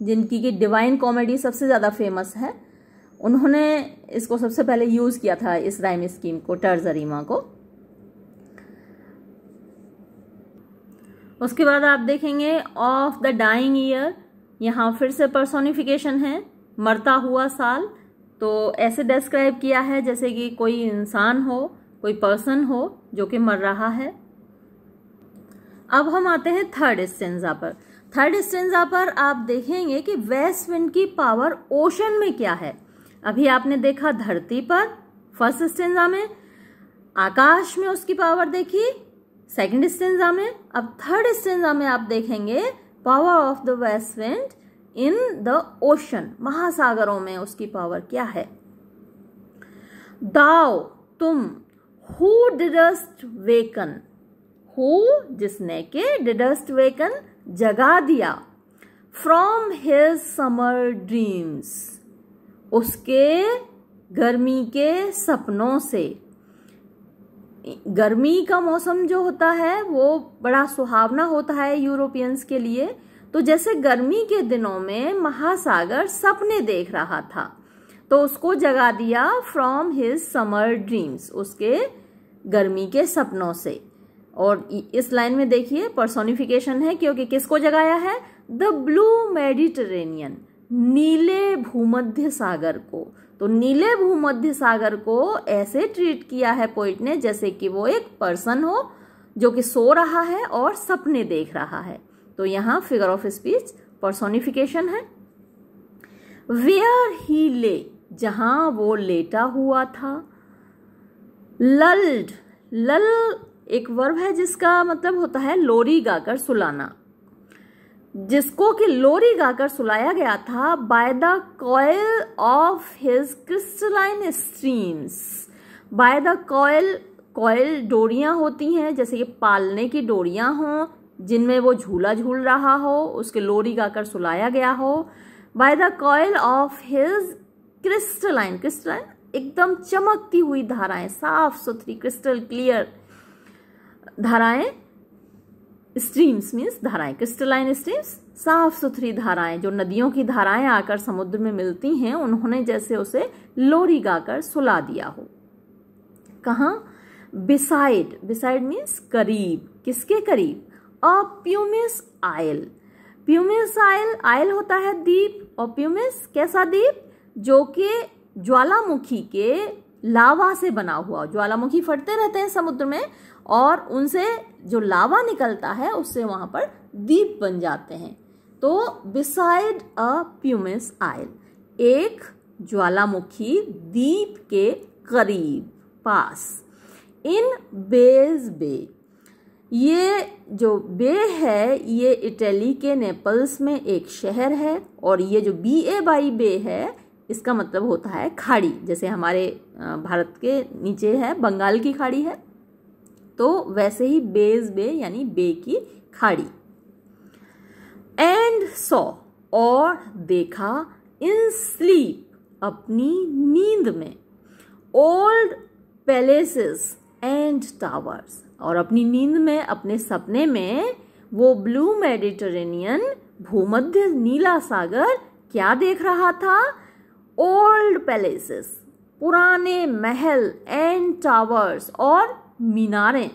जिनकी की डिवाइन कॉमेडी सबसे ज़्यादा फ़ेमस है। उन्होंने इसको सबसे पहले यूज़ किया था, इस राइम स्कीम को टर्जरीमा को। उसके बाद आप देखेंगे ऑफ़ द डाइंग ईयर यहाँ फिर से पर्सोनिफिकेशन है, मरता हुआ साल। तो ऐसे डिस्क्राइब किया है जैसे कि कोई इंसान हो, कोई पर्सन हो जो कि मर रहा है। अब हम आते हैं थर्ड स्टेंजा पर। थर्ड स्टेंजा पर आप देखेंगे कि वेस्ट विंड की पावर ओशन में क्या है। अभी आपने देखा धरती पर फ़र्स्ट स्टेंजा में, आकाश में उसकी पावर देखी सेकंड स्टेंजा में। अब थर्ड स्टेंजा में आप देखेंगे power of the west wind in the ocean महासागरों में उसकी पावर क्या है? दाओ, तुम हु डिडस्ट वेकन हु जिसने के डिडस्ट वेकन जगा दिया। फ्रॉम हिज समर ड्रीम्स उसके गर्मी के सपनों से। गर्मी का मौसम जो होता है, वो बड़ा सुहावना होता है यूरोपियंस के लिए। तो जैसे गर्मी के दिनों में महासागर सपने देख रहा था तो उसको जगा दिया फ्रॉम हिज समर ड्रीम्स उसके गर्मी के सपनों से। और इस लाइन में देखिए पर्सोनिफिकेशन है क्योंकि किसको जगाया है? द ब्लू मेडिटेरेनियन नीले भूमध्य सागर को। तो नीले भूमध्य सागर को ऐसे ट्रीट किया है पोइट ने जैसे कि वो एक पर्सन हो, जो कि सो रहा है और सपने देख रहा है। तो यहाँ फिगर ऑफ़ स्पीच पर्सोनिफिकेशन है। वेयर ही ले जहाँ वो लेटा हुआ था। लल्ड लल एक वर्ब है जिसका मतलब होता है लोरी गाकर सुलाना। जिसको कि लोरी गाकर सुलाया गया था by the coil of his crystalline streams by the coil coil डोरियाँ होती हैं, जैसे कि पालने की डोरियाँ हों, जिनमें वो झूला झूल रहा हो, उसके लोरी गाकर सुलाया गया हो. By the coil of his crystalline crystalline एकदम चमकती हुई धाराएँ, साफ़ सुथरी क्रिस्टल क्लियर धाराएँ स्ट्रीम्स मीन्स धाराएँ क्रिस्टलाइन स्ट्रीम्स साफ़ सुथरी धाराएँ, जो नदियों की धाराएँ आकर समुद्र में मिलती हैं, उन्होंने जैसे उसे लोरी गाकर सुला दिया हो। कहा? बिसाइड बिसाइड मीन्स करीब। किसके करीब? A pumice isle pumice isle isle होता है दीप। और प्यूमिस कैसा दीप? जो कि ज्वालामुखी के लावा से बना हुआ। ज्वालामुखी फटते रहते हैं समुद्र में और उनसे जो लावा निकलता है, उससे वहाँ पर दीप बन जाते हैं। तो बिसाइड अ प्यूमिस आयल एक ज्वालामुखी दीप के करीब, पास। इन बेज बे ये जो बे है, ये इटली के नेपल्स में एक शहर है, और ये जो बी ए बाई बे है, इसका मतलब होता है खाड़ी, जैसे हमारे भारत के नीचे है, बंगाल की खाड़ी है। तो वैसे ही बेज बे यानी बे की खाड़ी। एंड सॉ और देखा इन स्लीप अपनी नींद में। ओल्ड पैलेसेस एंड टावर्स और अपनी नींद में, अपने सपने में, वो ब्लू मेडिटेरेनियन भूमध्य नीला सागर क्या देख रहा था? ओल्ड पैलेसेस पुराने महल एंड टावर्स और मीनारें।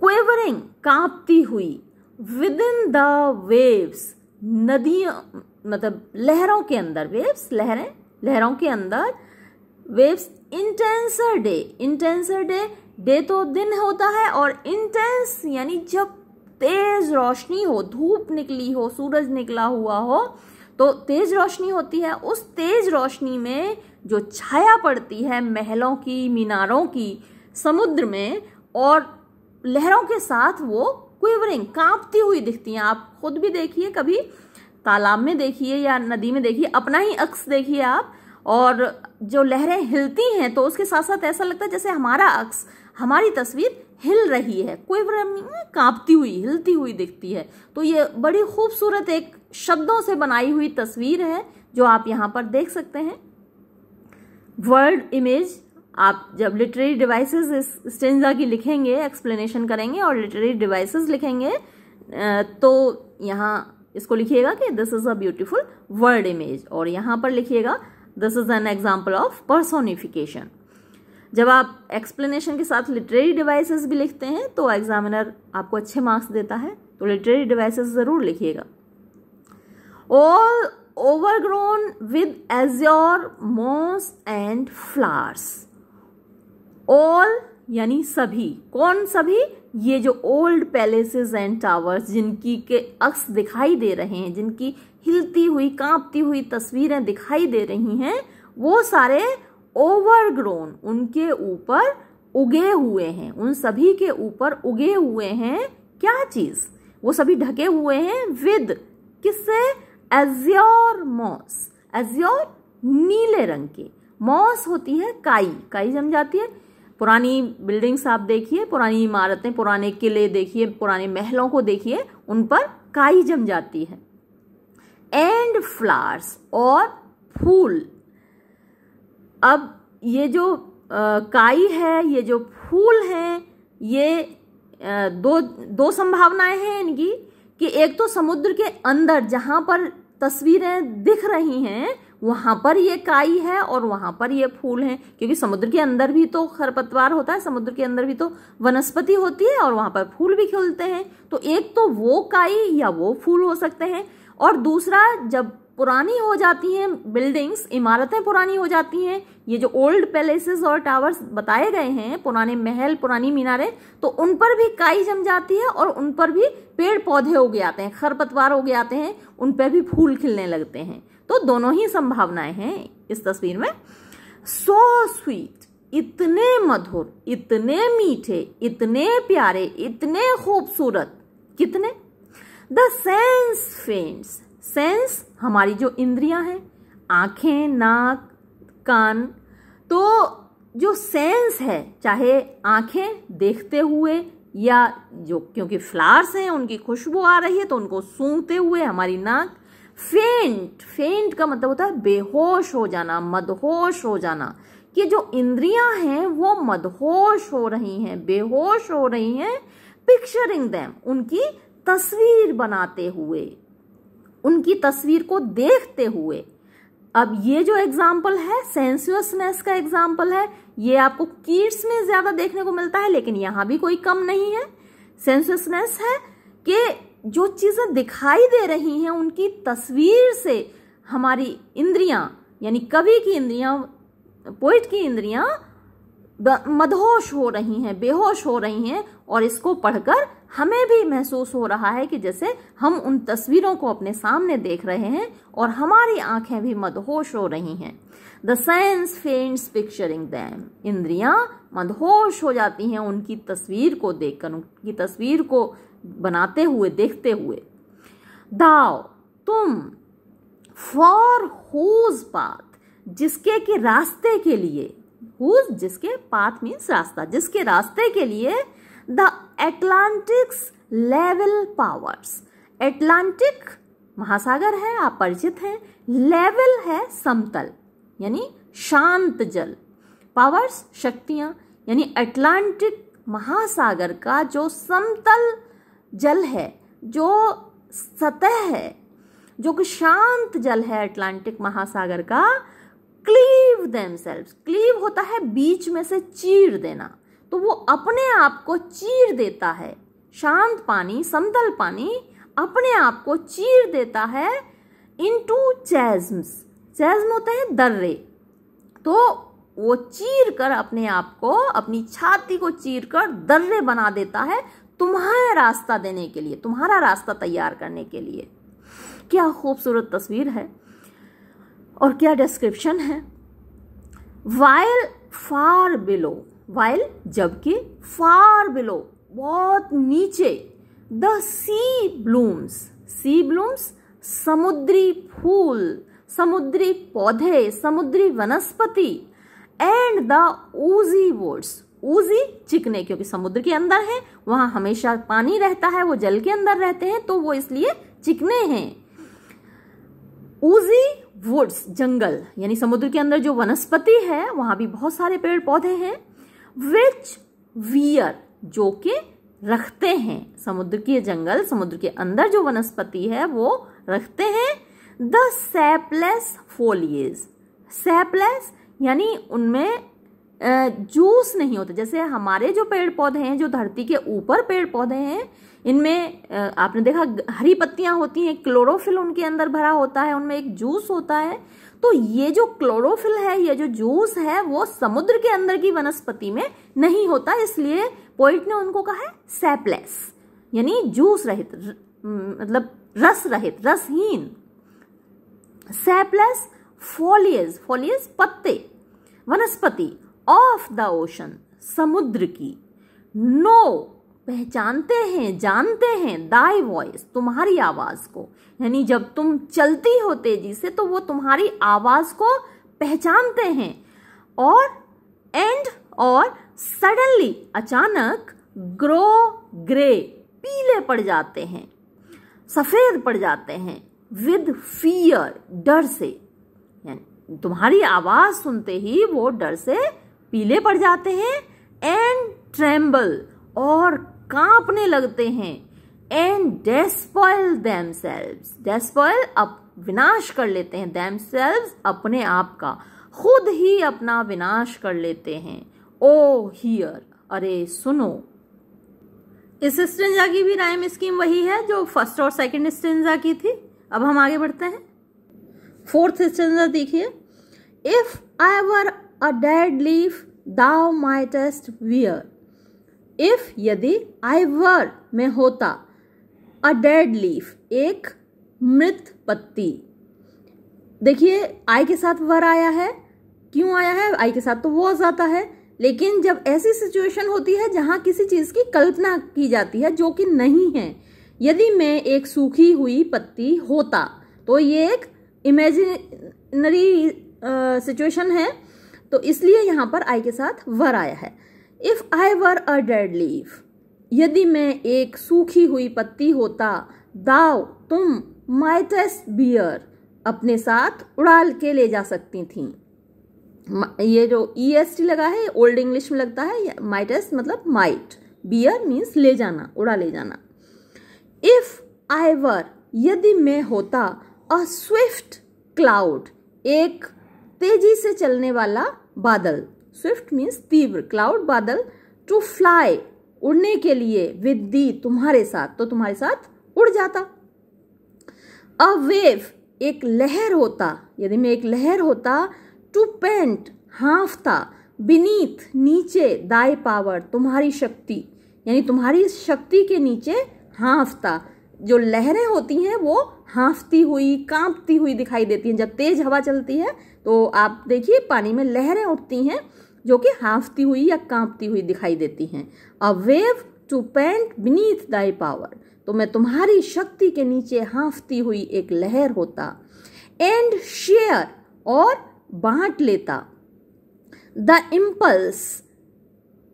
क्वेवरिंग कांपती हुई विद इन द वेव्स नदियों मतलब लहरों के अंदर वेव्स लहरें, लहरों के अंदर waves intenser day intenser day day तो दिन होता है और इंटेंस यानी जब तेज रोशनी हो, धूप निकली हो, सूरज निकला हुआ हो तो तेज रोशनी होती है। उस तेज रोशनी में जो छाया पड़ती है महलों की, मीनारों की समुद्र में और लहरों के साथ वो क्विवरिंग कांपती हुई दिखती हैं। आप खुद भी देखिए, कभी तालाब में देखिए या नदी में देखिए, अपना ही अक्स देखिए आप, और जो लहरें हिलती हैं तो उसके साथ साथ ऐसा लगता है जैसे हमारा अक्स, हमारी तस्वीर हिल रही है। कोई कांपती हुई, हिलती हुई दिखती है। तो ये बड़ी खूबसूरत एक शब्दों से बनाई हुई तस्वीर है, जो आप यहाँ पर देख सकते हैं। वर्ड इमेज आप जब लिटरेरी डिवाइसेस इस स्टेंजा की लिखेंगे एक्सप्लेनेशन करेंगे और लिटरेरी डिवाइसेस लिखेंगे तो यहाँ इसको लिखिएगा कि this is a beautiful word image और यहाँ पर लिखिएगा this is an example of personification जब आप एक्सप्लेनेशन के साथ लिटरेरी डिवाइसेस भी लिखते हैं तो एग्जामिनर आपको अच्छे मार्क्स देता है तो लिटरेरी डिवाइसेस ज़रूर लिखिएगा। All overgrown with azure moss and flowers all यानी सभी, कौन सभी? ये जो ओल्ड पैलेसेस एंड टावर्स जिनकी के अक्स दिखाई दे रहे हैं, जिनकी हिलती हुई, कांपती हुई तस्वीरें दिखाई दे रही हैं, वो सारे ओवरग्रोन उनके ऊपर उगे हुए हैं, उन सभी के ऊपर उगे हुए हैं क्या चीज़? वो सभी ढके हुए हैं विद किससे? एज्योर मॉस एज्योर नीले रंग के। मॉस होती है काई काई जम जाती है? पुरानी बिल्डिंग्स आप देखिए पुरानी इमारतें पुराने किले देखिए पुराने महलों को देखिए उन पर काई जम जाती है। एंड फ्लावर्स और फूल। अब ये जो आ, काई है ये जो फूल हैं ये आ, दो दो संभावनाएँ हैं इनकी कि एक तो समुद्र के अंदर जहाँ पर तस्वीरें दिख रही हैं वहाँ पर ये काई है और वहाँ पर ये फूल हैं, क्योंकि समुद्र के अंदर भी तो खरपतवार होता है, समुद्र के अंदर भी तो वनस्पति होती है और वहाँ पर फूल भी खिलते हैं। तो एक तो वो काई या वो फूल हो सकते हैं और दूसरा, जब पुरानी हो जाती हैं बिल्डिंग्स, इमारतें पुरानी हो जाती हैं, ये जो ओल्ड पैलेसेस और टावर्स बताए गए हैं, पुराने महल, पुरानी मीनारें तो उन पर भी काई जम जाती है और उन पर भी पेड़ पौधे उगे आते हैं, खरपतवार उगे आते हैं, उन पर भी फूल खिलने लगते हैं। तो दोनों ही संभावनाएँ हैं इस तस्वीर में। सो स्वीट, इतने मधुर, इतने मीठे, इतने प्यारे, इतने खूबसूरत। कितने? द सेंस फेंट्स सेंस हमारी जो इंद्रियाँ हैं, आँखें, नाक, कान तो जो सेंस है, चाहे आँखें देखते हुए या जो, क्योंकि फ्लावर्स हैं, उनकी खुशबू आ रही है तो उनको सूंघते हुए हमारी नाक फेंट फेंट का मतलब होता है बेहोश हो जाना, मदहोश हो जाना। कि जो इंद्रियाँ हैं, वो मदहोश हो रही हैं, बेहोश हो रही हैं पिक्चरिंग दैम उनकी तस्वीर बनाते हुए, उनकी तस्वीर को देखते हुए। अब ये जो एग्ज़ाम्पल है सेंसुअसनेस का एग्ज़ाम्पल है, ये आपको कीट्स में ज़्यादा देखने को मिलता है, लेकिन यहाँ भी कोई कम नहीं है। सेंसुअसनेस है कि जो चीज़ें दिखाई दे रही हैं, उनकी तस्वीर से हमारी इंद्रियाँ, यानी कवि की इंद्रियाँ पोइट की इंद्रियाँ मदहोश हो रही हैं, बेहोश हो रही हैं, और इसको पढ़कर हमें भी महसूस हो रहा है कि जैसे हम उन तस्वीरों को अपने सामने देख रहे हैं, और हमारी आँखें भी मदहोश हो रही हैं। The sense faints picturing them इंद्रियाँ मदहोश हो जाती हैं उनकी तस्वीर को देखकर, उनकी तस्वीर को बनाते हुए, देखते हुए। दाओ, तुम फॉर हुज पाथ, जिसके के रास्ते के लिए, हुज जिसके पाथ मीन्स रास्ता, जिसके रास्ते के लिए the Atlantic's level powers. Atlantic महासागर है, आप परिचित हैं। लेवल है समतल, यानी शांत जल। पावर्स, शक्तियाँ, यानी अटलांटिक महासागर का जो समतल जल है, जो सतह है, जो कि शांत जल है अटलांटिक महासागर का क्लीव देम क्लीव होता है बीच में से चीर देना। तो वो अपने आप को चीर देता है, शांत पानी, समतल पानी, अपने आप को चीर देता है इन टू चैज्म्स चैज्म होते हैं दर्रे। तो वो चीर कर अपने आप को, अपनी छाती को चीर कर दर्रे बना देता है तुम्हारा रास्ता देने के लिए, तुम्हारा रास्ता तैयार करने के लिए क्या खूबसूरत तस्वीर है और क्या डिस्क्रिप्शन है। वाइल फार बिलो वाइल जबकि फार बिलो बहुत नीचे the sea blooms sea blooms समुद्री फूल, समुद्री पौधे, समुद्री वनस्पति and the oozy woods oozy चिकने, क्योंकि समुद्र के अंदर है, वहाँ हमेशा पानी रहता है, वो जल के अंदर रहते हैं तो वो इसलिए चिकने हैं। ऊजी वुड्स, जंगल, यानी समुद्र के अंदर जो वनस्पति है, वहाँ भी बहुत सारे पेड़ पौधे हैं। विच वियर, जो कि रखते हैं, समुद्र के जंगल, समुद्र के अंदर जो वनस्पति है, वो रखते हैं। द सैपलेस फोलिएज सैपलेस, यानी उनमें जूस नहीं होता। जैसे हमारे जो पेड़ पौधे हैं, जो धरती के ऊपर पेड़ पौधे हैं, इनमें आपने देखा हरी पत्तियाँ होती हैं, क्लोरोफिल उनके अंदर भरा होता है, उनमें एक जूस होता है। तो ये जो क्लोरोफिल है, ये जो जूस है, वो समुद्र के अंदर की वनस्पति में नहीं होता, इसलिए पोइट ने उनको कहा है सैपलेस, यानी जूस रहित मतलब रस रहित, रसहीन। सैपलेस फोलियज फोलियज पत्ते, वनस्पति। ऑफ़ द ओशन समुद्र की नो पहचानते हैं, जानते हैं दाई वॉइस तुम्हारी आवाज़ को। यानी जब तुम चलती हो तेज़ी से तो वो तुम्हारी आवाज़ को पहचानते हैं। और एंड और सडनली अचानक ग्रो ग्रे पीले पड़ जाते हैं, सफ़ेद पड़ जाते हैं विद फियर डर से। यानी तुम्हारी आवाज़ सुनते ही वो डर से पीले पड़ जाते हैं एंड ट्रेम्बल और कांपने लगते हैं एंड डेस्पॉइल दैम सेल्व डेस्पॉइल अब विनाश कर लेते हैं दैम सेल्व अपने आप का। खुद ही अपना विनाश कर लेते हैं। ओ हियर अरे, सुनो। इस स्टेंजा की भी राइम स्कीम वही है जो फ़र्स्ट और सेकंड स्टेंजा की थी। अब हम आगे बढ़ते हैं। फोर्थ स्टेंजा देखिए। If I were dead leaf thou mightest bear if यदि आई वर में होता अ डेड लीफ एक मृत पत्ती। देखिए, आई के साथ वर आया है। क्यों आया है? आई के साथ तो वॉज़ आता है। लेकिन जब ऐसी सिचुएशन होती है जहाँ किसी चीज़ की कल्पना की जाती है जो कि नहीं है, यदि मैं एक सूखी हुई पत्ती होता तो ये एक इमेजिनरी सिचुएशन है। तो इसलिए यहाँ पर आई के साथ वर आया है। If I were a dead leaf यदि मैं एक सूखी हुई पत्ती होता दाव तुम माइटस बियर अपने साथ उड़ाल के ले जा सकती थी। ये जो ई एस टी लगा है ओल्ड इंग्लिश में लगता है माइटस मतलब माइट बियर मीन्स ले जाना, उड़ा ले जाना। इफ़ आई वर यदि मैं होता अ स्विफ्ट क्लाउड एक तेज़ी से चलने वाला बादल। स्विफ्ट मीन्स तीव्र क्लाउड बादल टू फ्लाई उड़ने के लिए विद दी तुम्हारे साथ तो तुम्हारे साथ उड़ जाता। अ वेव एक लहर होता, यदि मैं एक लहर होता टू पेंट हाफता बीनीथ नीचे, दाई पावर तुम्हारी शक्ति, यानी तुम्हारी शक्ति के नीचे हाफता। जो लहरें होती हैं, वो हाफती हुई, कांपती हुई दिखाई देती हैं, जब तेज हवा चलती है तो आप देखिए, पानी में लहरें उठती हैं जो कि हाफती हुई या कांपती हुई दिखाई देती हैं। A wave to pant beneath thy power तो मैं तुम्हारी शक्ति के नीचे हाफती हुई एक लहर होता एंड शेयर और बांट लेता। द इम्पल्स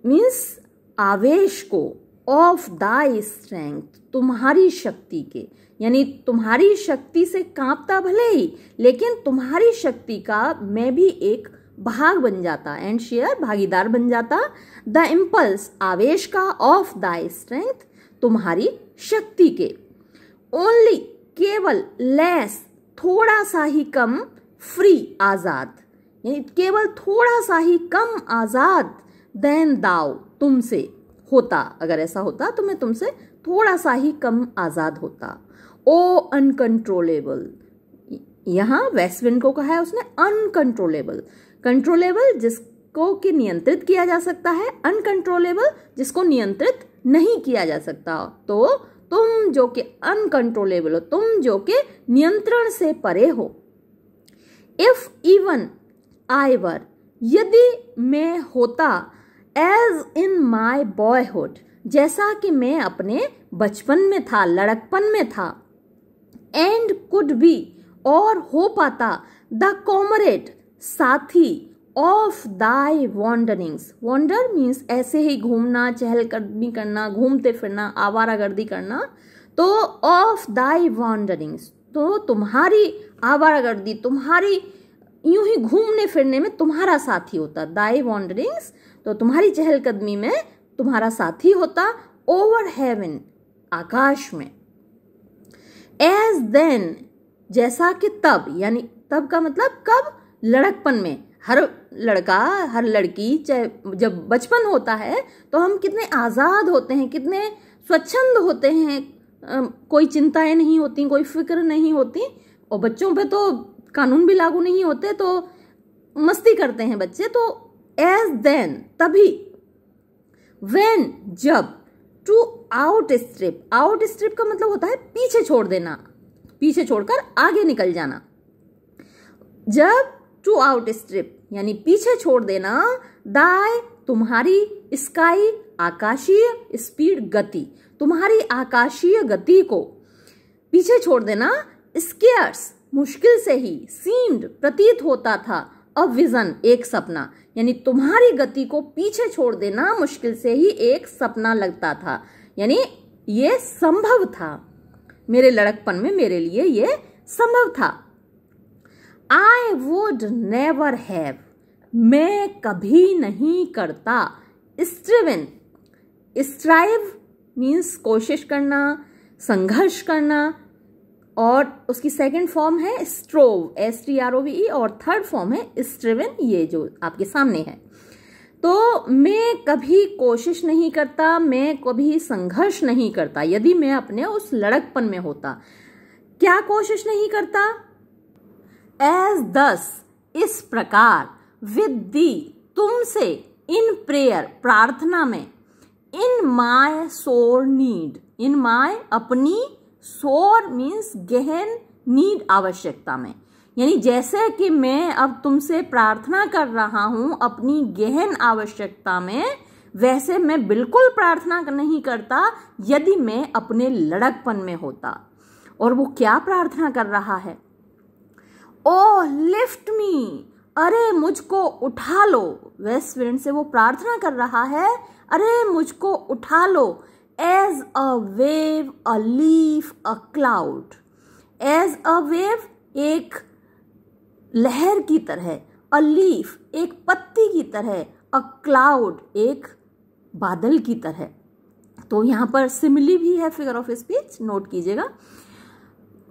मीन्स आवेश को ऑफ़ दाई स्ट्रेंथ तुम्हारी शक्ति के। यानी तुम्हारी शक्ति से कांपता भले ही, लेकिन तुम्हारी शक्ति का मैं भी एक भाग बन जाता एंड शेयर भागीदार बन जाता। द इम्पल्स आवेश का ऑफ़ दाई स्ट्रेंथ तुम्हारी शक्ति के। ओनली केवल लेस थोड़ा सा ही कम फ्री आज़ाद। यानी केवल थोड़ा सा ही कम आज़ाद देन दाव तुमसे होता। अगर ऐसा होता तो मैं तुमसे थोड़ा सा ही कम आज़ाद होता। ओ अनकंट्रोलेबल यहाँ वेस्टविन को कहा है, उसने अनकंट्रोलेबल कंट्रोलेबल जिसको कि नियंत्रित किया जा सकता है अनकंट्रोलेबल जिसको नियंत्रित नहीं किया जा सकता. तो तुम जो कि अनकंट्रोलेबल हो, तुम जो कि नियंत्रण से परे हो. इफ़ इवन आई वर यदि मैं होता एज इन माई बॉयहुड जैसा कि मैं अपने बचपन में था, लड़कपन में था एंड कुड बी और हो पाता द कॉमरेड साथी of thy wanderings wander means ऐसे ही घूमना, चहलकदमी करना, घूमते फिरना, आवारागर्दी करना तो ऑफ़ दाई वॉन्डरिंग्स तो तुम्हारी आवारागर्दी, तुम्हारी यूँ ही घूमने फिरने में तुम्हारा साथी होता दाई वॉन्डरिंग्स तो तुम्हारी चहलकदमी में तुम्हारा साथी होता ओवर हेवन आकाश में. एज देन जैसा कि तब, यानी तब का मतलब कब? लड़कपन में। हर लड़का, हर लड़की, चाहे जब बचपन होता है तो हम कितने आज़ाद होते हैं, कितने स्वच्छंद होते हैं। कोई चिंताएँ नहीं होती, कोई फ़िक्र नहीं होती। और बच्चों पे तो कानून भी लागू नहीं होते तो मस्ती करते हैं बच्चे। तो एज देन तभी। वेन जब। To out strip out strip का मतलब होता है पीछे छोड़ देना। पीछे छोड़कर आगे निकल जाना। जब टू आउट स्ट्रिप यानी पीछे छोड़ देना दाय तुम्हारी स्काई आकाशीय स्पीड गति। तुम्हारी आकाशीय गति को पीछे छोड़ देना स्केयर्स मुश्किल से ही सीम्ड प्रतीत होता था अ विजन एक सपना। यानी तुम्हारी गति को पीछे छोड़ देना मुश्किल से ही एक सपना लगता था। यानी ये संभव था। मेरे लड़कपन में मेरे लिए ये संभव था। आई वुड नेवर हैव मैं कभी नहीं करता। स्ट्रिवन स्ट्राइव मीन्स कोशिश करना, संघर्ष करना और उसकी सेकंड फॉर्म है strove S T R O V और थर्ड फॉर्म है स्ट्रिवन ये जो आपके सामने है। तो मैं कभी कोशिश नहीं करता, मैं कभी संघर्ष नहीं करता, यदि मैं अपने उस लड़कपन में होता, क्या कोशिश नहीं करता? एज दस इस प्रकार विद दी तुमसे इन प्रेयर प्रार्थना में in my sore need in my अपनी सोर मीन्स गहन नीड आवश्यकता में। यानी जैसे कि मैं अब तुमसे प्रार्थना कर रहा हूँ अपनी गहन आवश्यकता में, वैसे मैं बिल्कुल प्रार्थना नहीं करता यदि मैं अपने लड़कपन में होता। और वो क्या प्रार्थना कर रहा है? O lift me! अरे, मुझको उठा लो। वेस्ट विंड से वो प्रार्थना कर रहा है, अरे, मुझको उठा लो। As a wave a leaf a cloud as a wave एक लहर की तरह अ लीफ एक पत्ती की तरह अ क्लाउड एक बादल की तरह. तो यहाँ पर सिमिली भी है फिगर ऑफ़ स्पीच नोट कीजिएगा.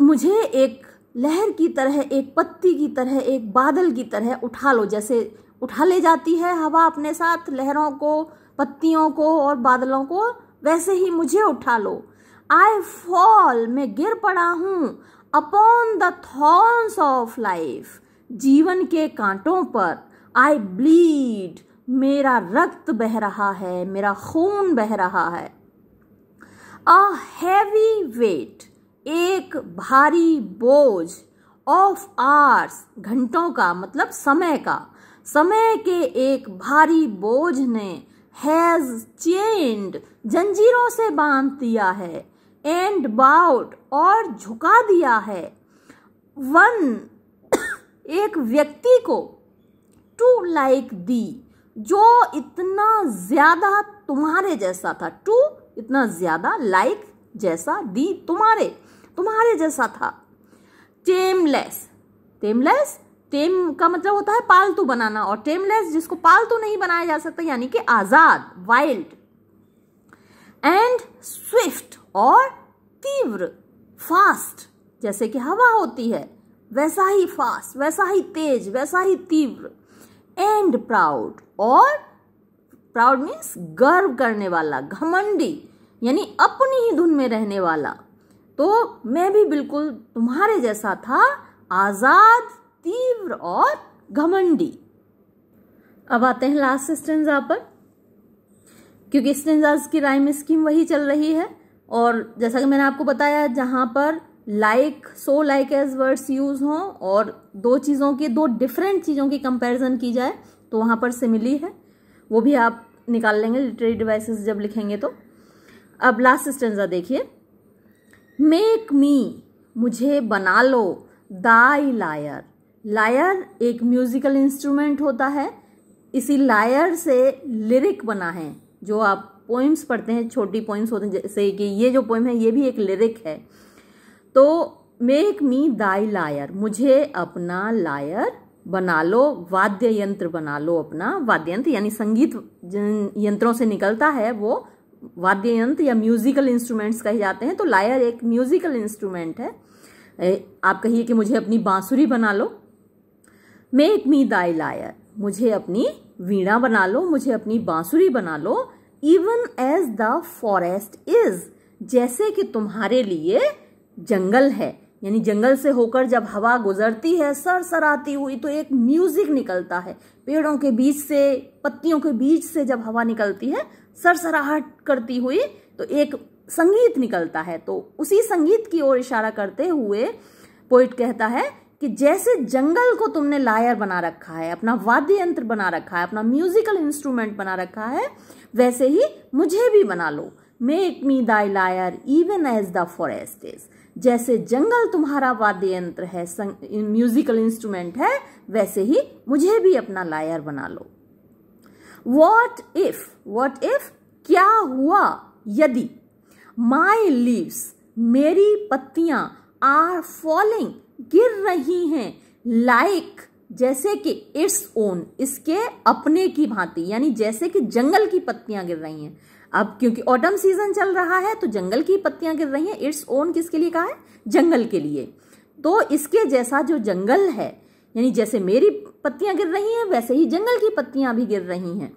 मुझे एक लहर की तरह, एक पत्ती की तरह, एक बादल की तरह उठा लो. जैसे उठा ले जाती है हवा अपने साथ, लहरों को, पत्तियों को और बादलों को वैसे ही मुझे उठा लो। आई फॉल मैं गिर पड़ा हूँ। Upon the thorns of life जीवन के कांटों पर आई ब्लीड मेरा रक्त बह रहा है, मेरा खून बह रहा है। अ हैवी वेट एक भारी बोझ ऑफ़ आर्स घंटों का मतलब समय का। समय के एक भारी बोझ ने हैज़ चेंड जंजीरों से बाँध दिया है एंड बाउट और झुका दिया है। वन, एक व्यक्ति को टू लाइक दी, जो इतना ज़्यादा तुम्हारे जैसा था। टू इतना ज़्यादा लाइक जैसा, दी तुम्हारे तुम्हारे जैसा था। टेमलेस टेमलेस टेम का मतलब होता है पालतू बनाना और टेमलेस, जिसको पालतू नहीं बनाया जा सकता, यानी कि आज़ाद वाइल्ड एंड स्विफ्ट और तीव्र फास्ट जैसे कि हवा होती है, वैसा ही फास्ट वैसा ही तेज, वैसा ही तीव्र एंड प्राउड और प्राउड मीन्स गर्व करने वाला, घमंडी, यानी अपनी ही धुन में रहने वाला। तो मैं भी बिल्कुल तुम्हारे जैसा था, आज़ाद तीव्र और घमंडी। अब आते हैं लास्ट स्टेंजा पर, क्योंकि स्टेंजाज की राइम स्कीम वही चल रही है, और जैसा कि मैंने आपको बताया, जहाँ पर like so like as words use हों, और दो चीज़ों की, दो डिफरेंट चीज़ों की कंपैरिजन की जाए तो वहाँ पर सिमिली है। वो भी आप निकाल लेंगे लिटरेरी डिवाइसेस जब लिखेंगे तो। अब लास्ट स्टेंजा देखिए। मेक मी मुझे बना लो, दाई लायर। लायर एक म्यूजिकल इंस्ट्रूमेंट होता है। इसी लायर से लिरिक बना है, जो आप पोइम्स पढ़ते हैं, छोटी पोइम्स होते हैं, जैसे कि ये जो पोइम है, ये भी एक लिरिक है। तो मेक मी दाई लायर, मुझे अपना लायर बना लो, वाद्य यंत्र बना लो अपना। वाद्य यंत्र यानी संगीत यंत्रों से निकलता है, वो वाद्य यंत्र या म्यूजिकल इंस्ट्रूमेंट्स कहे जाते हैं। तो लायर एक म्यूजिकल इंस्ट्रूमेंट है। आप कहिए कि मुझे अपनी बांसुरी बना लो। मेक मी दाई लायर मुझे अपनी वीणा बना लो, मुझे अपनी बांसुरी बना लो even as the forest is जैसे कि तुम्हारे लिए जंगल है। यानी जंगल से होकर जब हवा गुजरती है सर सर आती हुई तो एक म्यूज़िक निकलता है। पेड़ों के बीच से, पत्तियों के बीच से जब हवा निकलती है, सरसराहट करती हुई तो एक संगीत निकलता है। तो उसी संगीत की ओर इशारा करते हुए पोइट कहता है कि जैसे जंगल को तुमने लायर बना रखा है, अपना वाद्य यंत्र बना रखा है, अपना म्यूजिकल इंस्ट्रूमेंट बना रखा है, वैसे ही मुझे भी बना लो। Make me thy lyre even as the forest is जैसे जंगल तुम्हारा वाद्य यंत्र है म्यूजिकल इंस्ट्रूमेंट है, वैसे ही मुझे भी अपना लायर बना लो। वॉट इफ़ वॉट इफ़ क्या हुआ यदि? माई लीव्स मेरी पत्तियाँ आर फॉलिंग गिर रही हैं। लाइक जैसे कि इट्स ओन इसके अपने की भांति, यानी जैसे कि जंगल की पत्तियाँ गिर रही हैं। अब क्योंकि ऑटम सीज़न चल रहा है तो जंगल की पत्तियाँ गिर रही हैं। इट्स ओन किसके लिए कहा है? जंगल के लिए। तो इसके जैसा जो जंगल है, यानी जैसे मेरी पत्तियाँ गिर रही हैं, वैसे ही जंगल की पत्तियाँ भी गिर रही हैं।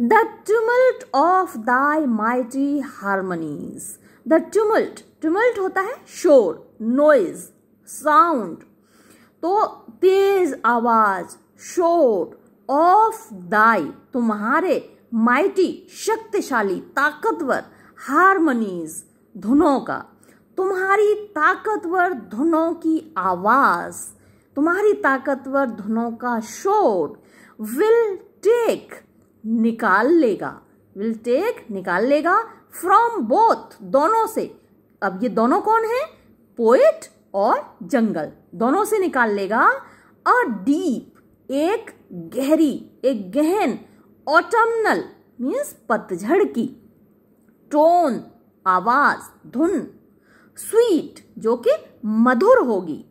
The tumult of thy mighty harmonies the tumult tumult होता है शोर नॉइज़ साउंड तो तेज आवाज़, शोर ऑफ़ दाई तुम्हारे माइटी शक्तिशाली, ताकतवर हारमोनीज धुनों का। तुम्हारी ताकतवर धुनों की आवाज़, तुम्हारी ताकतवर धुनों का शोर विल टेक निकाल लेगा। विल टेक निकाल लेगा फ्रॉम बोथ दोनों से। अब ये दोनों कौन है? पोएट और जंगल। दोनों से निकाल लेगा अ डीप, एक गहरी, एक गहन, ऑटमनल मीन्स पतझड़ की। टोन, आवाज़, धुन, स्वीट, जो कि मधुर होगी।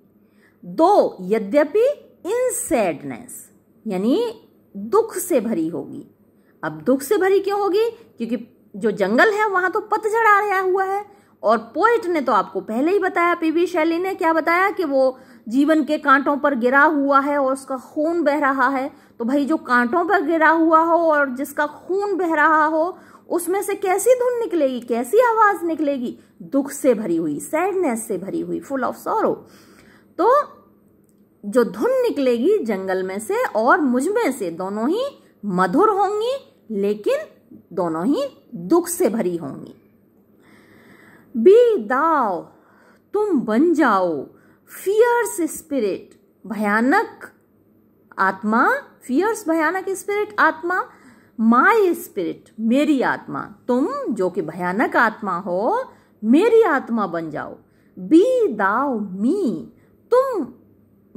दो, यद्यपि इन सैडनेस, यानी दुख से भरी होगी। अब दुख से भरी क्यों होगी? क्योंकि जो जंगल है, वहाँ तो पतझड़ आ रहा हुआ है। और पोइट ने तो आपको पहले ही बताया, पीवी शैली ने क्या बताया कि वो जीवन के कांटों पर गिरा हुआ है और उसका खून बह रहा है। तो भाई, जो कांटों पर गिरा हुआ हो और जिसका खून बह रहा हो, उसमें से कैसी धुन निकलेगी, कैसी आवाज़ निकलेगी? दुख से भरी हुई सैडनेस से भरी हुई फुल ऑफ़ सोरो तो जो धुन निकलेगी जंगल में से और मुझमें से, दोनों ही मधुर होंगी, लेकिन दोनों ही दुख से भरी होंगी। बी दाओ, तुम बन जाओ। फियर्स स्पिरिट भयानक आत्मा। फियर्स भयानक स्पिरिट आत्मा। माई स्पिरिट मेरी आत्मा। तुम जो कि भयानक आत्मा हो, मेरी आत्मा बन जाओ। बी दाओ मी, तुम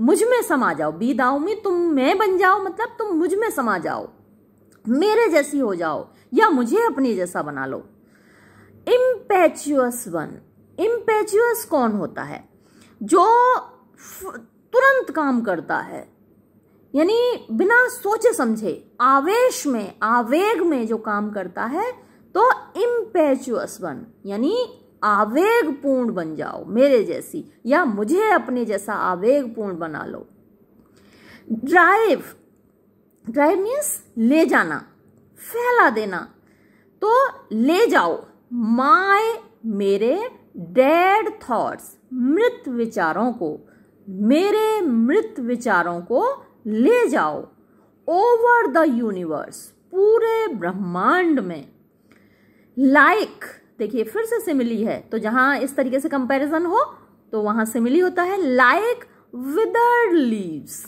मुझमें समा जाओ। बी दाओ मी, तुम मैं बन जाओ। मतलब तुम मुझमें समा जाओ। मेरे जैसी हो जाओ या मुझे अपनी जैसा बना लो। इम्पेचुअस वन इम्पेचुअस कौन होता है? जो तुरंत काम करता है। यानी बिना सोचे समझे, आवेश में, आवेग में जो काम करता है तो इम्पेचुअस वन यानी आवेगपूर्ण बन जाओ, मेरे जैसी, या मुझे अपने जैसा आवेगपूर्ण बना लो। ड्राइव ड्राइव मीन्स ले जाना, फैला देना। तो ले जाओ। माय मेरे डेड थॉट्स मृत विचारों को मेरे मृत विचारों को ले जाओ। ओवर द यूनिवर्स पूरे ब्रह्मांड में। लाइक like, देखिए फिर से सिमिली है तो जहाँ इस तरीके से कंपैरिजन हो तो वहाँ सिमिली होता है लाइक विदर्ड लीव्स।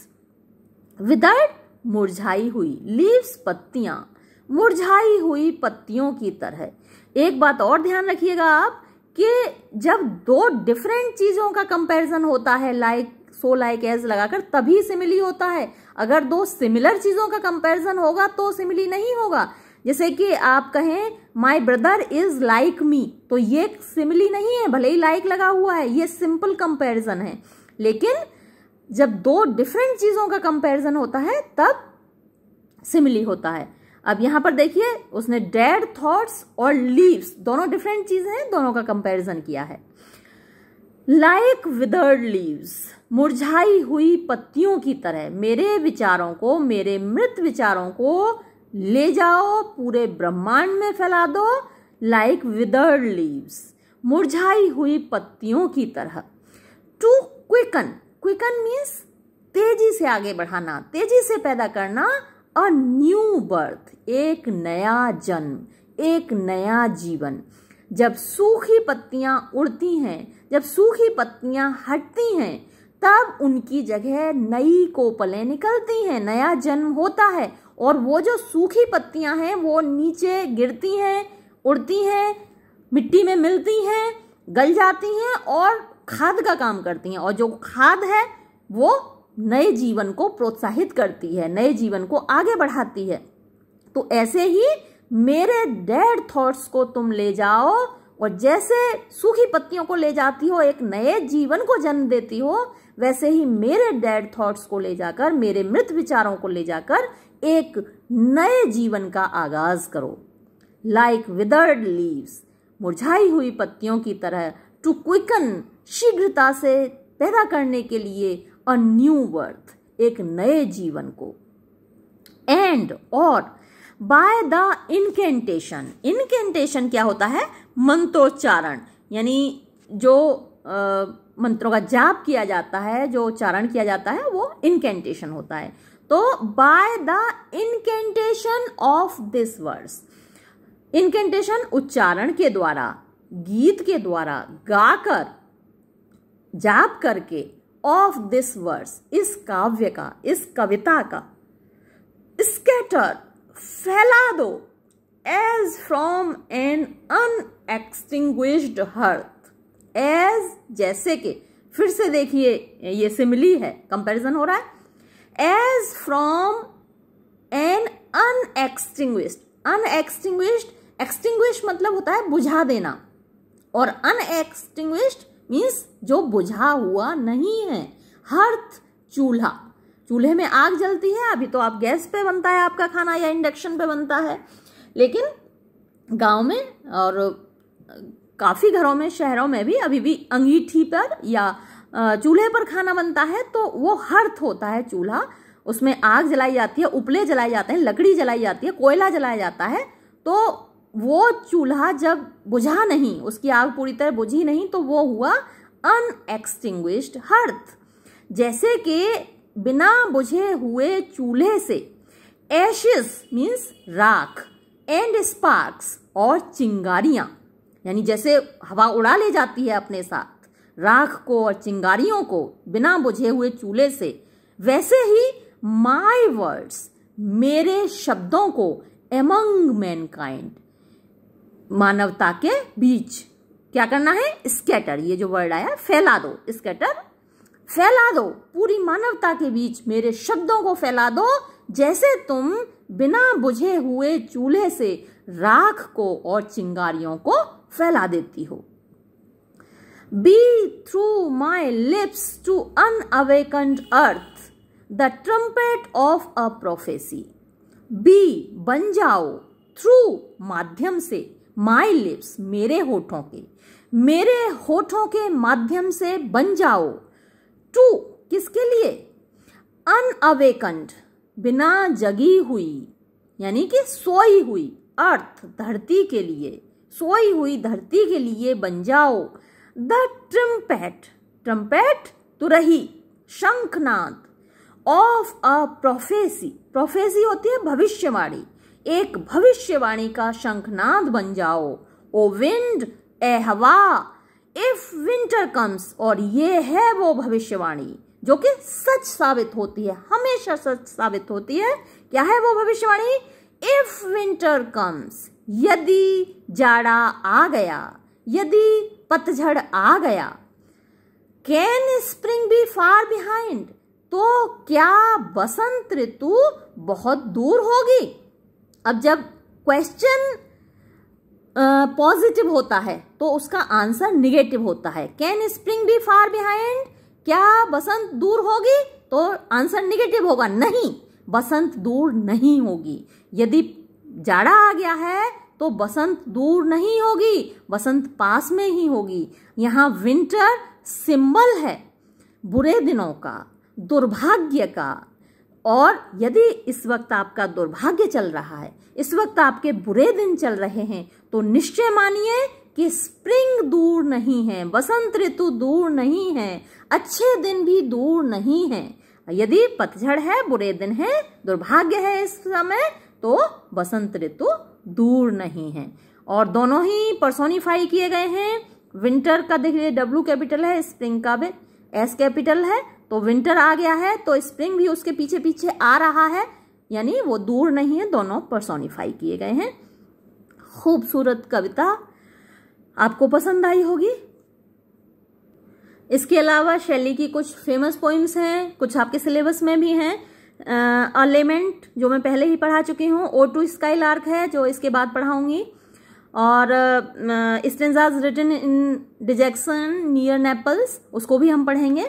विदर्ड मुरझाई हुई लीव्स पत्तियाँ मुरझाई हुई पत्तियों की तरह। एक बात और ध्यान रखिएगा आप, कि जब दो डिफरेंट चीज़ों का कंपैरिजन होता है लाइक सो लाइक एज लगाकर, तभी सिमिली होता है। अगर दो सिमिलर चीज़ों का कंपैरिजन होगा तो सिमिली नहीं होगा। जैसे कि आप कहें my brother is like me तो ये सिमिली नहीं है, भले ही लाइक लगा हुआ है, ये सिंपल कंपैरिजन है। लेकिन, जब दो डिफरेंट चीज़ों का कंपैरिजन होता है, तब सिमिली होता है। अब यहाँ पर देखिए, उसने डेड थॉट्स और लीव्स दोनों डिफरेंट चीज़ हैं, दोनों का कंपैरिजन किया है। लाइक विदर्ड लीव्स मुरझाई हुई पत्तियों की तरह, मेरे विचारों को, मेरे मृत विचारों को ले जाओ, पूरे ब्रह्मांड में फैला दो। लाइक विदर्ड लीव्स मुरझाई हुई पत्तियों की तरह। टू क्विकन क्विकन मीन्स तेज़ी से आगे बढ़ाना, तेज़ी से पैदा करना अ न्यू बर्थ एक नया जन्म, एक नया जीवन। जब सूखी पत्तियाँ उड़ती हैं, जब सूखी पत्तियाँ हटती हैं, तब उनकी जगह नई कोपलें निकलती हैं, नया जन्म होता है। और वो जो सूखी पत्तियाँ हैं, वो नीचे गिरती हैं, उड़ती हैं, मिट्टी में मिलती हैं, गल जाती हैं और खाद का काम करती हैं। और जो खाद है, वो नए जीवन को प्रोत्साहित करती है, नए जीवन को आगे बढ़ाती है। तो ऐसे ही मेरे डेड थॉट्स को तुम ले जाओ और जैसे सूखी पत्तियों को ले जाती हो, एक नए जीवन को जन्म देती हो, वैसे ही मेरे डेड थॉट्स को ले जाकर, मेरे मृत विचारों को ले जाकर एक नए जीवन का आगाज़ करो। लाइक विदर्ड लीव्स मुरझाई हुई पत्तियों की तरह टू क्विकन शीघ्रता से पैदा करने के लिए अ न्यू बर्थ एक नए जीवन को। एंड और बाय द इनकेंटेशन इनकेंटेशन क्या होता है? मंत्रोच्चारण यानी जो आ, मंत्रों का जाप किया जाता है जो उच्चारण किया जाता है वो इनकेंटेशन होता है। तो by the incantation of this verse incantation उच्चारण के द्वारा गीत के द्वारा गाकर जाप करके ऑफ़ दिस वर्स इस काव्य का, इस कविता का स्कैटर फैला दो as from an unextinguished hearth as जैसे कि, फिर से देखिए, ये सिमिली है कंपैरिजन हो रहा है as from an unextinguished unextinguished extinguish मतलब होता है बुझा देना, और अनएक्सटिंग्विश्ड मीन्स जो बुझा हुआ नहीं है, हर्थ चूल्हा। चूल्हे में आग जलती है, अभी तो आप गैस पे बनता है आपका खाना या इंडक्शन पे बनता है। लेकिन गाँव में और काफ़ी घरों में, शहरों में भी अभी भी अंगीठी पर या चूल्हे पर खाना बनता है तो वो हर्थ होता है चूल्हा। उसमें आग जलाई जाती है, उपले जलाए जाते हैं, लकड़ी जलाई जाती है, कोयला जलाया जाता है तो वो चूल्हा जब बुझा नहीं, उसकी आग पूरी तरह बुझी नहीं तो वो हुआ अनएक्सटिंग्विश्ड हर्थ जैसे कि बिना बुझे हुए चूल्हे से एशिस मीन्स राख एंड स्पार्क्स और चिंगारियाँ, यानी जैसे हवा उड़ा ले जाती है अपने साथ, राख को और चिंगारियों को बिना बुझे हुए चूल्हे से, वैसे ही माई वर्ड्स मेरे शब्दों को एमंग मैनकाइंड मानवता के बीच। क्या करना है? स्कैटर ये जो वर्ड आया, फैला दो स्कैटर फैला दो। पूरी मानवता के बीच मेरे शब्दों को फैला दो, जैसे तुम बिना बुझे हुए चूल्हे से राख को और चिंगारियों को फैला देती हो। Be through my lips to unawakened earth the trumpet of a prophecy be बन जाओ थ्रू माध्यम से। माई लिप्स मेरे होठों के। मेरे होठों के माध्यम से बन जाओ। टू किसके लिए? अनअवेकंड बिना जगी हुई, यानी कि सोई हुई, अर्थ, धरती के लिए। सोई हुई धरती के लिए बन जाओ। द ट्रम्पेट ट्रम्पेट तुरही, शंखनाद। ऑफ़ अ प्रोफेसी प्रोफेसी होती है भविष्यवाणी। एक भविष्यवाणी का शंखनाद बन जाओ। ओ विंड, ए हवा इफ़ विंटर कम्स और ये है वो भविष्यवाणी, जो कि सच साबित होती है, हमेशा सच साबित होती है। क्या है वो भविष्यवाणी? इफ़ विंटर कम्स यदि जाड़ा आ गया, यदि पतझड़ आ गया can spring be far behind तो क्या बसंत ऋतु बहुत दूर होगी? अब जब क्वेश्चन पॉजिटिव होता है तो उसका आंसर निगेटिव होता है। Can spring be far behind क्या बसंत दूर होगी? तो आंसर निगेटिव होगा। नहीं, बसंत दूर नहीं होगी। यदि जाड़ा आ गया है तो बसंत दूर नहीं होगी, बसंत पास में ही होगी। यहाँ विंटर सिंबल है, बुरे दिनों का, दुर्भाग्य का। और यदि इस वक्त आपका दुर्भाग्य चल रहा है, इस वक्त आपके बुरे दिन चल रहे हैं तो निश्चय मानिए कि स्प्रिंग दूर नहीं है बसंत ऋतु दूर नहीं है, अच्छे दिन भी दूर नहीं है। यदि पतझड़ है, बुरे दिन है, दुर्भाग्य है इस समय तो बसंत ऋतु दूर नहीं है। और दोनों ही पर्सोनिफाई किए गए हैं। विंटर का देखिए डब्ल्यू कैपिटल है स्प्रिंग का भी एस कैपिटल है तो विंटर आ गया है तो स्प्रिंग भी उसके पीछे पीछे आ रहा है, यानी वो दूर नहीं है, दोनों पर्सोनिफाई किए गए हैं। खूबसूरत कविता आपको पसंद आई होगी। इसके अलावा शैली की कुछ फ़ेमस पोइम्स हैं, कुछ आपके सिलेबस में भी हैं। अलेमेंट जो मैं पहले ही पढ़ा चुकी हूँ ओ टू स्काई लार्क है, जो इसके बाद पढ़ाऊँगी। और stanzas written in dejection near Naples उसको भी हम पढ़ेंगे।